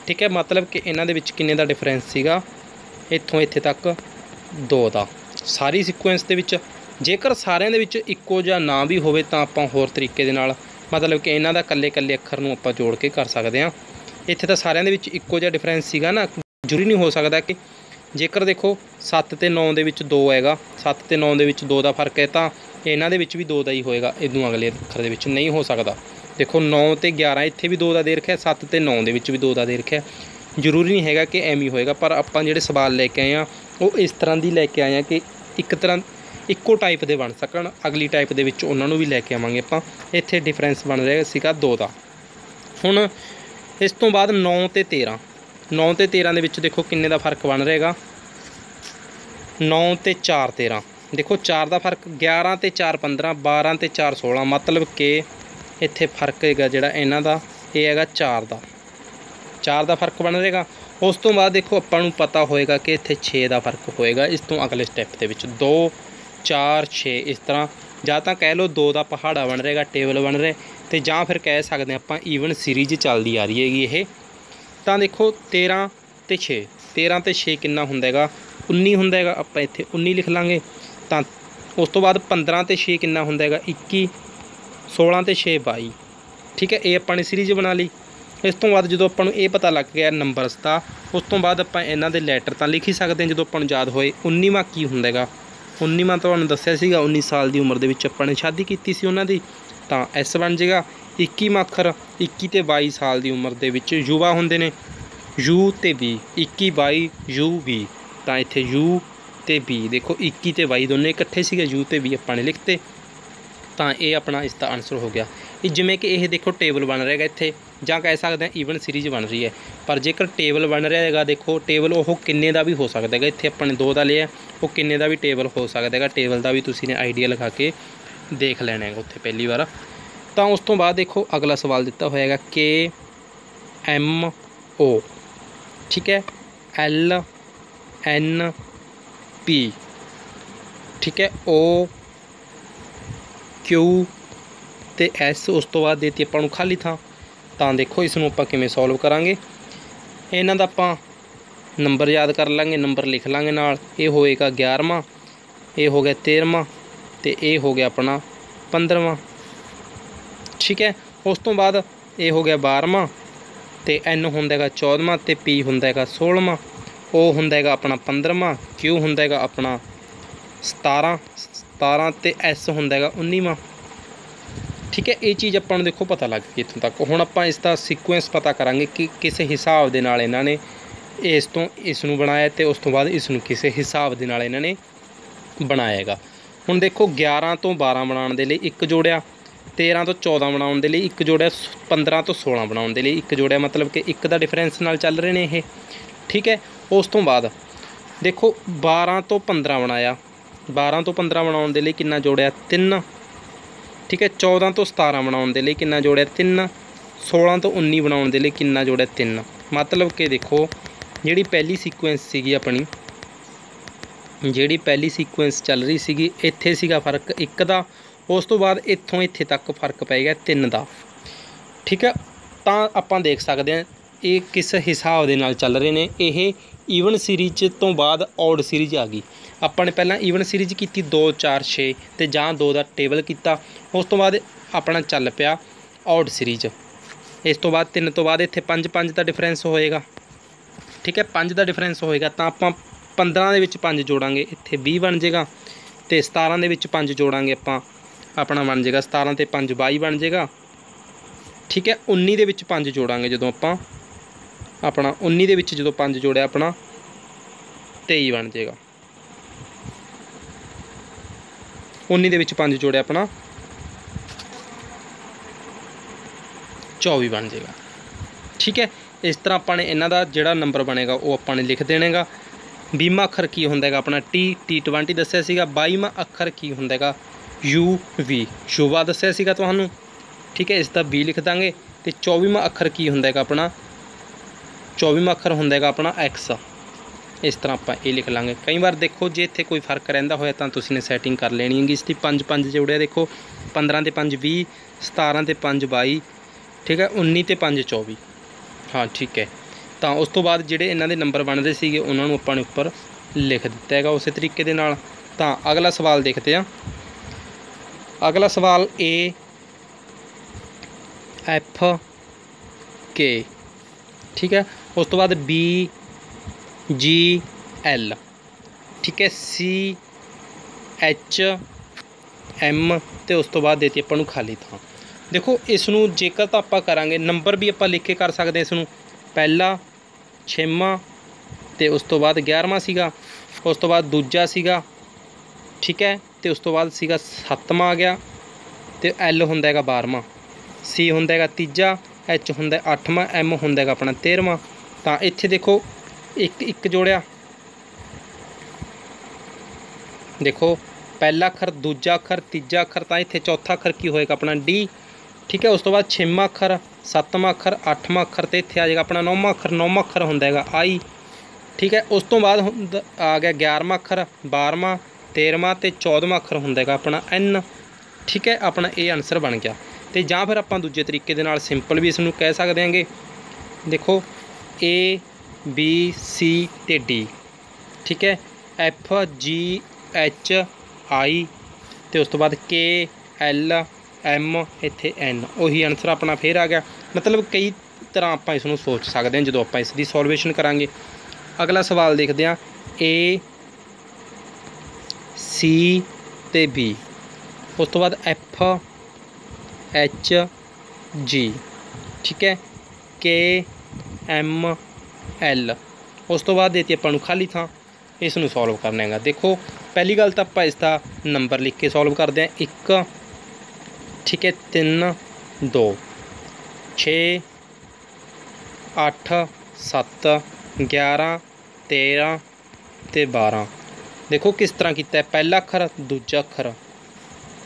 ਠੀਕ ਹੈ, ਮਤਲਬ ਕਿ ਇਹਨਾਂ ਦੇ ਵਿੱਚ ਕਿੰਨੇ ਦਾ ਡਿਫਰੈਂਸ ਸੀਗਾ? ਇੱਥੋਂ ਇੱਥੇ ਤੱਕ 2 ਦਾ। ਸਾਰੀ ਸੀਕੁਐਂਸ ਦੇ ਵਿੱਚ ਜੇਕਰ ਸਾਰਿਆਂ ਦੇ ਵਿੱਚ ਇੱਕੋ ਜਿਹਾ ਨਾ ਵੀ ਹੋਵੇ ਤਾਂ ਆਪਾਂ ਹੋਰ ਤਰੀਕੇ ਦੇ ਨਾਲ, ਮਤਲਬ ਕਿ ਇਹਨਾਂ ਦਾ ਕੱਲੇ-ਕੱਲੇ ਅੱਖਰ ਨੂੰ ਆਪਾਂ ਜੋੜ ਕੇ ਕਰ ਸਕਦੇ ਹਾਂ। ਇੱਥੇ ਤਾਂ ਸਾਰਿਆਂ ਦੇ ਵਿੱਚ ਇੱਕੋ ਜਿਹਾ ਡਿਫਰੈਂਸ ਸੀਗਾ ਨਾ, ਜ਼ਰੂਰੀ ਨਹੀਂ ਹੋ ਸਕਦਾ ਕਿ ਜੇਕਰ ਦੇਖੋ 7 ਤੇ 9 ਦੇ ਵਿੱਚ 2 ਹੈਗਾ 7 ਤੇ 9 ਦੇ ਵਿੱਚ 2 ਦਾ ਫ਼ਰਕ ਹੈ ਤਾਂ ਇਹਨਾਂ ਦੇ ਵਿੱਚ ਵੀ 2 ਦਾ ਹੀ ਹੋਏਗਾ ਇਦੋਂ ਅਗਲੇ ਅੱਖਰ ਦੇ ਵਿੱਚ ਨਹੀਂ ਹੋ ਸਕਦਾ। ਦੇਖੋ 9 ਤੇ 11 ਇੱਥੇ ਵੀ 2 ਦਾ ਦੇ ਰੱਖਿਆ 7 ਤੇ 9 ਦੇ ਵਿੱਚ ਵੀ 2 ਦਾ ਦੇ ਰੱਖਿਆ ਜ਼ਰੂਰੀ ਨਹੀਂ ਹੈਗਾ ਕਿ ਐਵੇਂ ਹੀ ਹੋਏਗਾ, ਪਰ ਆਪਾਂ ਜਿਹੜੇ ਸਵਾਲ ਲੈ ਕੇ ਆਏ ਆ ਉਹ ਇਸ ਤਰ੍ਹਾਂ ਦੀ ਲੈ ਕੇ ਆਏ ਆ ਕਿ ਇੱਕ ਤਰ੍ਹਾਂ ਇੱਕੋ ਟਾਈਪ ਦੇ ਬਣ ਸਕਣ, ਅਗਲੀ ਟਾਈਪ ਦੇ ਵਿੱਚ ਉਹਨਾਂ ਨੂੰ ਵੀ ਲੈ ਕੇ ਆਵਾਂਗੇ ਆਪਾਂ। ਇੱਥੇ ਡਿਫਰੈਂਸ ਬਣ ਰਿਹਾ ਸੀਗਾ 2 ਦਾ। ਹੁਣ ਇਸ ਤੋਂ ਬਾਅਦ 9 ਤੇ 13 9 ਤੇ 13 ਦੇ ਵਿੱਚ ਦੇਖੋ ਕਿੰਨੇ ਦਾ ਫ਼ਰਕ ਬਣ ਰਹੇਗਾ? 9 ਤੇ 4 13 ਦੇਖੋ 4 ਦਾ ਫ਼ਰਕ 11 ਤੇ 4 15 12 ਤੇ 4 16 ਮਤਲਬ ਕਿ ਇੱਥੇ ਫ਼ਰਕ ਹੈਗਾ ਜਿਹੜਾ ਇਹਨਾਂ ਦਾ, ਇਹ ਹੈਗਾ 4 ਦਾ। 4 ਦਾ ਫ਼ਰਕ ਬਣ ਰਹੇਗਾ। ਉਸ ਤੋਂ ਬਾਅਦ ਦੇਖੋ ਆਪਾਂ ਨੂੰ ਪਤਾ ਹੋਏਗਾ ਕਿ ਇੱਥੇ 6 ਦਾ ਫ਼ਰਕ ਹੋਏਗਾ ਇਸ ਤੋਂ ਅਗਲੇ ਸਟੈਪ ਦੇ ਵਿੱਚ। 2 4 6 ਇਸ ਤਰ੍ਹਾਂ। ਜਾਂ ਤਾਂ ਕਹਿ ਲਓ 2 ਦਾ ਪਹਾੜਾ ਬਣ ਰਹੇਗਾ ਟੇਬਲ ਬਣ ਰਿਹਾ, ਤੇ ਜਾਂ ਫਿਰ ਕਹਿ ਸਕਦੇ ਆਪਾਂ ਈਵਨ ਸੀਰੀਜ਼ ਚੱਲਦੀ ਆ ਰਹੀ ਹੈਗੀ ਇਹ। ਤਾਂ ਦੇਖੋ 13 ਤੇ 6 13 ਤੇ 6 ਕਿੰਨਾ ਹੁੰਦਾ ਹੈਗਾ? 19 ਹੁੰਦਾ ਹੈਗਾ, ਆਪਾਂ ਇੱਥੇ 19 ਲਿਖ ਲਾਂਗੇ। ਤਾਂ ਉਸ ਤੋਂ ਬਾਅਦ 15 ਤੇ 6 ਕਿੰਨਾ ਹੁੰਦਾ ਹੈਗਾ? 21 16 ਤੇ 6 22 ਠੀਕ ਹੈ, ਇਹ ਆਪਾਂ ਨੇ ਸੀਰੀਜ਼ ਬਣਾ ਲਈ। ਇਸ ਤੋਂ ਬਾਅਦ ਜਦੋਂ ਆਪਾਂ ਨੂੰ ਇਹ ਪਤਾ ਲੱਗ ਗਿਆ ਨੰਬਰਸ ਦਾ, ਉਸ ਤੋਂ ਬਾਅਦ ਆਪਾਂ ਇਹਨਾਂ ਦੇ ਲੈਟਰ ਤਾਂ ਲਿਖ ਹੀ ਸਕਦੇ ਹਾਂ। ਜਦੋਂ ਆਪਾਂ ਨੂੰ ਯਾਦ ਹੋਏ 19ਵਾਂ ਕੀ ਹੁੰਦਾ ਹੈਗਾ? 19ਵਾਂ ਤੁਹਾਨੂੰ ਦੱਸਿਆ ਸੀਗਾ 19 ਸਾਲ ਦੀ ਉਮਰ ਦੇ ਵਿੱਚ ਆਪਾਂ ਨੇ ਸ਼ਾਦੀ ਕੀਤੀ ਸੀ ਉਹਨਾਂ ਦੀ। ਤਾਂ ਐਸ ਬਣ ਜਾਏਗਾ 21ਵਾਂ ਮੱਖਰ 21 ਤੇ 22 ਸਾਲ ਦੀ ਉਮਰ ਦੇ ਵਿੱਚ ਯੁਵਾ ਹੁੰਦੇ ਨੇ। ਯੂ ਤੇ ਬੀ 21 22 ਯੂ ਵੀ। ਤਾਂ ਇੱਥੇ ਯੂ ਤੇ ਬੀ, ਦੇਖੋ 21 ਤੇ 22 ਦੋਨੇ ਇਕੱਠੇ ਸੀਗੇ, ਯੂ ਤੇ ਵੀ ਆਪਾਂ ਨੇ ਲਿਖਤੇ। ਤਾਂ ਇਹ ਆਪਣਾ ਇਸ ਦਾ ਆਨਸਰ ਹੋ ਗਿਆ। ਇਹ ਜਿਵੇਂ ਕਿ ਇਹ ਦੇਖੋ ਟੇਬਲ ਬਣ ਰਿਹਾ ਹੈਗਾ ਇੱਥੇ, ਜਾਂ ਕਹਿ ਸਕਦੇ ਹਾਂ ਈਵਨ ਸੀਰੀਜ਼ ਬਣ ਰਹੀ ਹੈ। ਪਰ ਜੇਕਰ ਟੇਬਲ ਬਣ ਰਿਹਾ ਹੈਗਾ, ਦੇਖੋ ਟੇਬਲ ਉਹ ਕਿੰਨੇ ਦਾ ਵੀ ਹੋ ਸਕਦਾ ਹੈਗਾ, ਇੱਥੇ ਆਪਾਂ ਨੇ ਦੋ ਦਾ ਲਿਆ। ਉਹ ਕਿੰਨੇ ਦਾ ਵੀ ਟੇਬਲ ਹੋ ਸਕਦਾ ਹੈਗਾ, ਟੇਬਲ ਦਾ ਵੀ ਤੁਸੀਂ ਨੇ ਆਈਡੀਆ ਲਗਾ ਕੇ ਦੇਖ ਲੈਣਾ ਹੈਗਾ ਉੱਥੇ ਪਹਿਲੀ ਵਾਰ। ਤਾਂ ਉਸ ਤੋਂ ਬਾਅਦ ਦੇਖੋ, ਅਗਲਾ ਸਵਾਲ ਦਿੱਤਾ ਹੋਇਆ ਹੈਗਾ ਕੇ ਐਮ ਓ ਠੀਕ ਹੈ? ਐਲ ਐਨ ਪੀ ਠੀਕ ਹੈ? ਓ ਕਿਊ ਤੇ ਐਸ ਉਸ ਤੋਂ ਬਾਅਦ ਦੇਤੀ ਆਪਾਂ ਨੂੰ ਖਾਲੀ ਥਾਂ। ਤਾਂ ਦੇਖੋ ਇਸ ਨੂੰ ਆਪਾਂ ਕਿਵੇਂ ਸੋਲਵ ਕਰਾਂਗੇ। ਇਹਨਾਂ ਦਾ ਆਪਾਂ ਨੰਬਰ ਯਾਦ ਕਰ ਲਾਂਗੇ, ਨੰਬਰ ਲਿਖ ਲਾਂਗੇ ਨਾਲ। ਇਹ ਹੋਏਗਾ 11ਵਾਂ ਇਹ ਹੋ ਗਿਆ 13ਵਾਂ ਤੇ ਇਹ ਹੋ ਗਿਆ ਆਪਣਾ 15ਵਾਂ ਠੀਕ ਹੈ? ਉਸ ਤੋਂ ਬਾਅਦ ਇਹ ਹੋ ਗਿਆ 12ਵਾਂ ਤੇ n ਹੁੰਦਾ ਹੈਗਾ 14ਵਾਂ ਤੇ ਪੀ ਹੁੰਦਾ ਹੈਗਾ 16ਵਾਂ ਉਹ ਹੁੰਦਾ ਹੈਗਾ ਆਪਣਾ 15ਵਾਂ Q ਹੁੰਦਾ ਹੈਗਾ ਆਪਣਾ 17 17 ਤੇ S ਹੁੰਦਾ ਹੈਗਾ 19ਵਾਂ ਠੀਕ ਹੈ? ਇਹ ਚੀਜ਼ ਆਪਾਂ ਨੂੰ ਦੇਖੋ ਪਤਾ ਲੱਗ ਗਈ ਇੱਥੋਂ ਤੱਕ। ਹੁਣ ਆਪਾਂ ਇਸ ਦਾ ਸੀਕੁਐਂਸ ਪਤਾ ਕਰਾਂਗੇ ਕਿ ਕਿਸ ਹਿਸਾਬ ਦੇ ਨਾਲ ਇਹਨਾਂ ਨੇ ਇਸ ਤੋਂ ਇਸ ਨੂੰ ਬਣਾਇਆ ਤੇ ਉਸ ਤੋਂ ਬਾਅਦ ਇਸ ਨੂੰ ਕਿਸੇ ਹਿਸਾਬ ਦੇ ਨਾਲ ਇਹਨਾਂ ਨੇ ਬਣਾਇਆ ਹੈਗਾ। ਹੁਣ ਦੇਖੋ 11 ਤੋਂ 12 ਬਣਾਉਣ ਦੇ ਲਈ ਇੱਕ ਜੋੜਿਆ 13 ਤੋਂ 14 ਬਣਾਉਣ ਦੇ ਲਈ ਇੱਕ ਜੋੜਿਆ 15 ਤੋਂ 16 ਬਣਾਉਣ ਦੇ ਲਈ ਇੱਕ ਜੋੜਿਆ, ਮਤਲਬ ਕਿ ਇੱਕ ਦਾ ਡਿਫਰੈਂਸ ਨਾਲ ਚੱਲ ਰਹੇ ਨੇ ਇਹ। ਠੀਕ ਹੈ, ਉਸ ਤੋਂ ਬਾਅਦ ਦੇਖੋ 12 ਤੋਂ 15 ਬਣਾਇਆ। 12 ਤੋਂ 15 ਬਣਾਉਣ ਦੇ ਲਈ ਕਿੰਨਾ ਜੋੜਿਆ? 3 ਠੀਕ ਹੈ 14 ਤੋਂ 17 ਬਣਾਉਣ ਦੇ ਲਈ ਕਿੰਨਾ ਜੋੜਿਆ? 3 16 ਤੋਂ 19 ਬਣਾਉਣ ਦੇ ਲਈ ਕਿੰਨਾ ਜੋੜਿਆ? 3 ਮਤਲਬ ਕਿ ਦੇਖੋ ਜਿਹੜੀ ਪਹਿਲੀ ਸੀਕੁਐਂਸ ਸੀਗੀ ਆਪਣੀ, ਜਿਹੜੀ ਪਹਿਲੀ ਸੀਕੁਐਂਸ ਚੱਲ ਰਹੀ ਸੀਗੀ, ਇੱਥੇ ਸੀਗਾ ਫ਼ਰਕ 1 ਦਾ, ਉਸ ਤੋਂ ਬਾਅਦ ਇੱਥੋਂ ਇੱਥੇ ਤੱਕ ਫ਼ਰਕ ਪੈ ਗਿਆ 3 ਦਾ। ਠੀਕ ਹੈ? ਤਾਂ ਆਪਾਂ ਦੇਖ ਸਕਦੇ ਹਾਂ, ਇਹ ਕਿਸ ਹਿਸਾਬ ਦੇ ਨਾਲ ਚੱਲ ਰਹੇ ਨੇ, ਇਹ ਈਵਨ ਸੀਰੀਜ਼ ਤੋਂ ਬਾਅਦ ਔਡ ਸੀਰੀਜ਼ ਆ ਗਈ। ਆਪਾਂ ਨੇ ਪਹਿਲਾਂ ਈਵਨ ਸੀਰੀਜ਼ ਕੀਤੀ 2 4 6 ਤੇ ਜਾਂ 2 ਦਾ ਟੇਬਲ ਕੀਤਾ, ਉਸ ਤੋਂ ਬਾਅਦ ਆਪਣਾ ਚੱਲ ਪਿਆ ਔਡ ਸੀਰੀਜ਼ ਇਸ ਤੋਂ ਬਾਅਦ 3 ਤੋਂ ਬਾਅਦ ਇੱਥੇ 5 5 ਦਾ ਡਿਫਰੈਂਸ ਹੋਏਗਾ। ਠੀਕ ਹੈ 5 ਦਾ ਡਿਫਰੈਂਸ ਹੋਏਗਾ, ਤਾਂ ਆਪਾਂ 15 ਦੇ ਵਿੱਚ 5 ਜੋੜਾਂਗੇ, ਇੱਥੇ 20 ਬਣ ਜਾਏਗਾ ਤੇ 17 ਦੇ ਵਿੱਚ 5 ਜੋੜਾਂਗੇ ਆਪਾਂ, ਆਪਣਾ ਬਣ ਜਾਏਗਾ 17 ਤੇ 5 22 ਬਣ ਜਾਏਗਾ, ਠੀਕ ਹੈ 19 ਦੇ ਵਿੱਚ 5 ਜੋੜਾਂਗੇ ਜਦੋਂ ਆਪਾਂ, ਆਪਣਾ 19 ਦੇ ਵਿੱਚ ਜਦੋਂ 5 ਜੋੜਿਆ ਆਪਣਾ 23 ਬਣ ਜਾਏਗਾ 19 ਦੇ ਵਿੱਚ 5 ਜੋੜਿਆ ਆਪਣਾ 24 ਬਣ ਜਾਏਗਾ, ਠੀਕ ਹੈ ਇਸ ਤਰ੍ਹਾਂ ਆਪਾਂ ਨੇ ਇਹਨਾਂ ਦਾ ਜਿਹੜਾ ਨੰਬਰ ਬਣੇਗਾ ਉਹ ਆਪਾਂ ਨੇ ਲਿਖ ਦੇਣੇਗਾ। 20ਵਾਂ ਅੱਖਰ ਕੀ ਹੁੰਦਾ ਹੈਗਾ? ਆਪਣਾ ਟੀ ਟੀ T20 ਦੱਸਿਆ ਸੀਗਾ। 22ਵਾਂ ਅੱਖਰ ਕੀ ਹੁੰਦਾ ਹੈਗਾ? ਯੂ ਵੀ ਸ਼ੁਭਾ ਦੱਸਿਆ ਸੀਗਾ ਤੁਹਾਨੂੰ? ਠੀਕ ਹੈ, ਇਸ ਦਾ ਬੀ ਲਿਖ ਦਾਂਗੇ। ਤੇ 24ਵਾਂ ਅੱਖਰ ਕੀ ਹੁੰਦਾ ਹੈਗਾ ਆਪਣਾ? 24ਵਾਂ ਅੱਖਰ ਹੁੰਦਾ ਹੈਗਾ ਆਪਣਾ ਐਕਸ ਇਸ ਤਰ੍ਹਾਂ ਆਪਾਂ ਇਹ ਲਿਖ ਲਾਂਗੇ। ਕਈ ਵਾਰ ਦੇਖੋ, ਜੇ ਇੱਥੇ ਕੋਈ ਫ਼ਰਕ ਰਹਿੰਦਾ ਹੋਇਆ ਤਾਂ ਤੁਸੀਂ ਨੇ ਸੈਟਿੰਗ ਕਰ ਲੈਣੀ ਹੈਗੀ। ਇਸ ਦੀ 5 5 ਜੋੜਿਆ ਦੇਖੋ। 15 ਤੇ 5 20 17 ਤੇ 5 22 ਠੀਕ ਹੈ 19 ਤੇ 5 24 ਹਾਂ, ਠੀਕ ਹੈ। ਤਾਂ ਉਸ ਤੋਂ ਬਾਅਦ ਜਿਹੜੇ ਇਹਨਾਂ ਦੇ ਨੰਬਰ ਬਣਦੇ ਸੀਗੇ, ਉਹਨਾਂ ਨੂੰ ਆਪਾਂ ਨੇ ਉੱਪਰ ਲਿਖ ਦਿੱਤਾ ਹੈਗਾ ਉਸੇ ਤਰੀਕੇ ਦੇ ਨਾਲ। ਤਾਂ ਅਗਲਾ ਸਵਾਲ ਦੇਖਦੇ ਹਾਂ। ਅਗਲਾ ਸਵਾਲ ਏ F ਕੇ ਠੀਕ ਹੈ। ਉਸ ਤੋਂ ਬਾਅਦ ਬੀ ਜੀ L, ਠੀਕ ਹੈ। ਸੀ H, M ਤੇ ਉਸ ਤੋਂ ਬਾਅਦ ਦੇਤੀ ਆਪਾਂ ਨੂੰ ਖਾਲੀ ਥਾਂ। ਦੇਖੋ ਇਸ ਨੂੰ ਜੇਕਰ ਤਾਂ ਆਪਾਂ ਕਰਾਂਗੇ, ਨੰਬਰ ਵੀ ਆਪਾਂ ਲਿਖ ਕੇ ਕਰ ਸਕਦੇ ਇਸ ਨੂੰ ਪਹਿਲਾ, ਛੇਵਾਂ, ਤੇ ਉਸ ਤੋਂ ਬਾਅਦ 11ਵਾਂ ਸੀਗਾ। ਉਸ ਤੋਂ ਬਾਅਦ ਦੂਜਾ ਸੀਗਾ, ਠੀਕ ਹੈ? ਤੇ ਉਸ ਤੋਂ ਬਾਅਦ ਸੀਗਾ ਸੱਤਵਾਂ ਆ ਗਿਆ, ਤੇ ਐਲ ਹੁੰਦਾ ਹੈਗਾ 12ਵਾਂ ਸੀ ਹੁੰਦਾ ਹੈਗਾ ਤੀਜਾ ਐਚ ਹੁੰਦਾ 8ਵਾਂ ਐਮ ਹੁੰਦਾ ਹੈਗਾ ਆਪਣਾ 13ਵਾਂ ਤਾਂ ਇੱਥੇ ਦੇਖੋ, ਇੱਕ ਇੱਕ ਜੋੜਿਆ। ਦੇਖੋ, ਪਹਿਲਾ ਅੱਖਰ, ਦੂਜਾ ਅੱਖਰ, ਤੀਜਾ ਅੱਖਰ, ਤਾਂ ਇੱਥੇ ਚੌਥਾ ਅੱਖਰ ਕੀ ਹੋਏਗਾ ਆਪਣਾ? ਡੀ ਠੀਕ ਹੈ, ਉਸ ਤੋਂ ਬਾਅਦ ਛੇਵਾਂ ਅੱਖਰ, ਸੱਤਵਾਂ ਅੱਖਰ, ਅੱਠਵਾਂ ਅੱਖਰ ਤੇ ਇੱਥੇ ਆ ਜਾਏਗਾ ਆਪਣਾ ਨੌਵਾਂ ਅੱਖਰ ਨੌਵਾਂ ਅੱਖਰ ਹੁੰਦਾ ਹੈਗਾ ਆਈ। ਠੀਕ ਹੈ, ਉਸ ਤੋਂ ਬਾਅਦ ਹੁੰਦਾ- ਆ ਗਿਆ 11ਵਾਂ ਅੱਖਰ 12ਵਾਂ 13ਵਾਂ ਤੇ 14ਵਾਂ ਅੱਖਰ ਹੁੰਦਾ ਹੈਗਾ ਆਪਣਾ ਐਨ। ਠੀਕ ਹੈ, ਆਪਣਾ ਇਹ ਆਨਸਰ ਬਣ ਗਿਆ। ਤੇ ਜਾਂ ਫਿਰ ਆਪਾਂ ਦੂਜੇ ਤਰੀਕੇ ਦੇ ਨਾਲ ਸਿੰਪਲ ਵੀ ਇਸ ਨੂੰ ਕਹਿ ਸਕਦੇ ਹਾਂਗੇ। ਦੇਖੋ ਏ ਬੀ ਸੀ ਤੇ ਡੀ ਠੀਕ ਹੈ, F ਜੀ H ਆਈ ਤੇ ਉਸ ਤੋਂ ਬਾਅਦ ਕੇ L M, ਇੱਥੇ N, ਉਹੀ ਆਨਸਰ ਆਪਣਾ ਫੇਰ ਆ ਗਿਆ। ਮਤਲਬ ਕਈ ਤਰ੍ਹਾਂ ਆਪਾਂ ਇਸ ਨੂੰ ਸੋਚ ਸਕਦੇ ਹਾਂ ਜਦੋਂ ਆਪਾਂ ਇਸ ਦੀ ਸੋਲਵੇਸ਼ਨ ਕਰਾਂਗੇ। ਅਗਲਾ ਸਵਾਲ ਦੇਖਦੇ ਹਾਂ। ਏ ਸੀ ਤੇ ਬੀ ਉਸ ਤੋਂ ਬਾਅਦ F, H ਜੀ ਠੀਕ ਹੈ? ਕੇ M, L ਉਸ ਤੋਂ ਬਾਅਦ ਦੇਤੀ ਆਪਾਂ ਨੂੰ ਖਾਲੀ ਥਾਂ ਇਸ ਨੂੰ ਸੋਲਵ ਕਰਨਾ ਹੈਗਾ। ਦੇਖੋ, ਪਹਿਲੀ ਗੱਲ ਤਾਂ ਆਪਾਂ ਇਸ ਦਾ ਨੰਬਰ ਲਿਖ ਕੇ ਸੋਲਵ ਕਰਦੇ ਹਾਂ। 1 ਠੀਕ ਹੈ 3 2 6 8 7 11 13 ਤੇ 12 ਦੇਖੋ ਕਿਸ ਤਰ੍ਹਾਂ ਕੀਤਾ ਹੈ। ਪਹਿਲਾ ਅੱਖਰ, ਦੂਜਾ ਅੱਖਰ,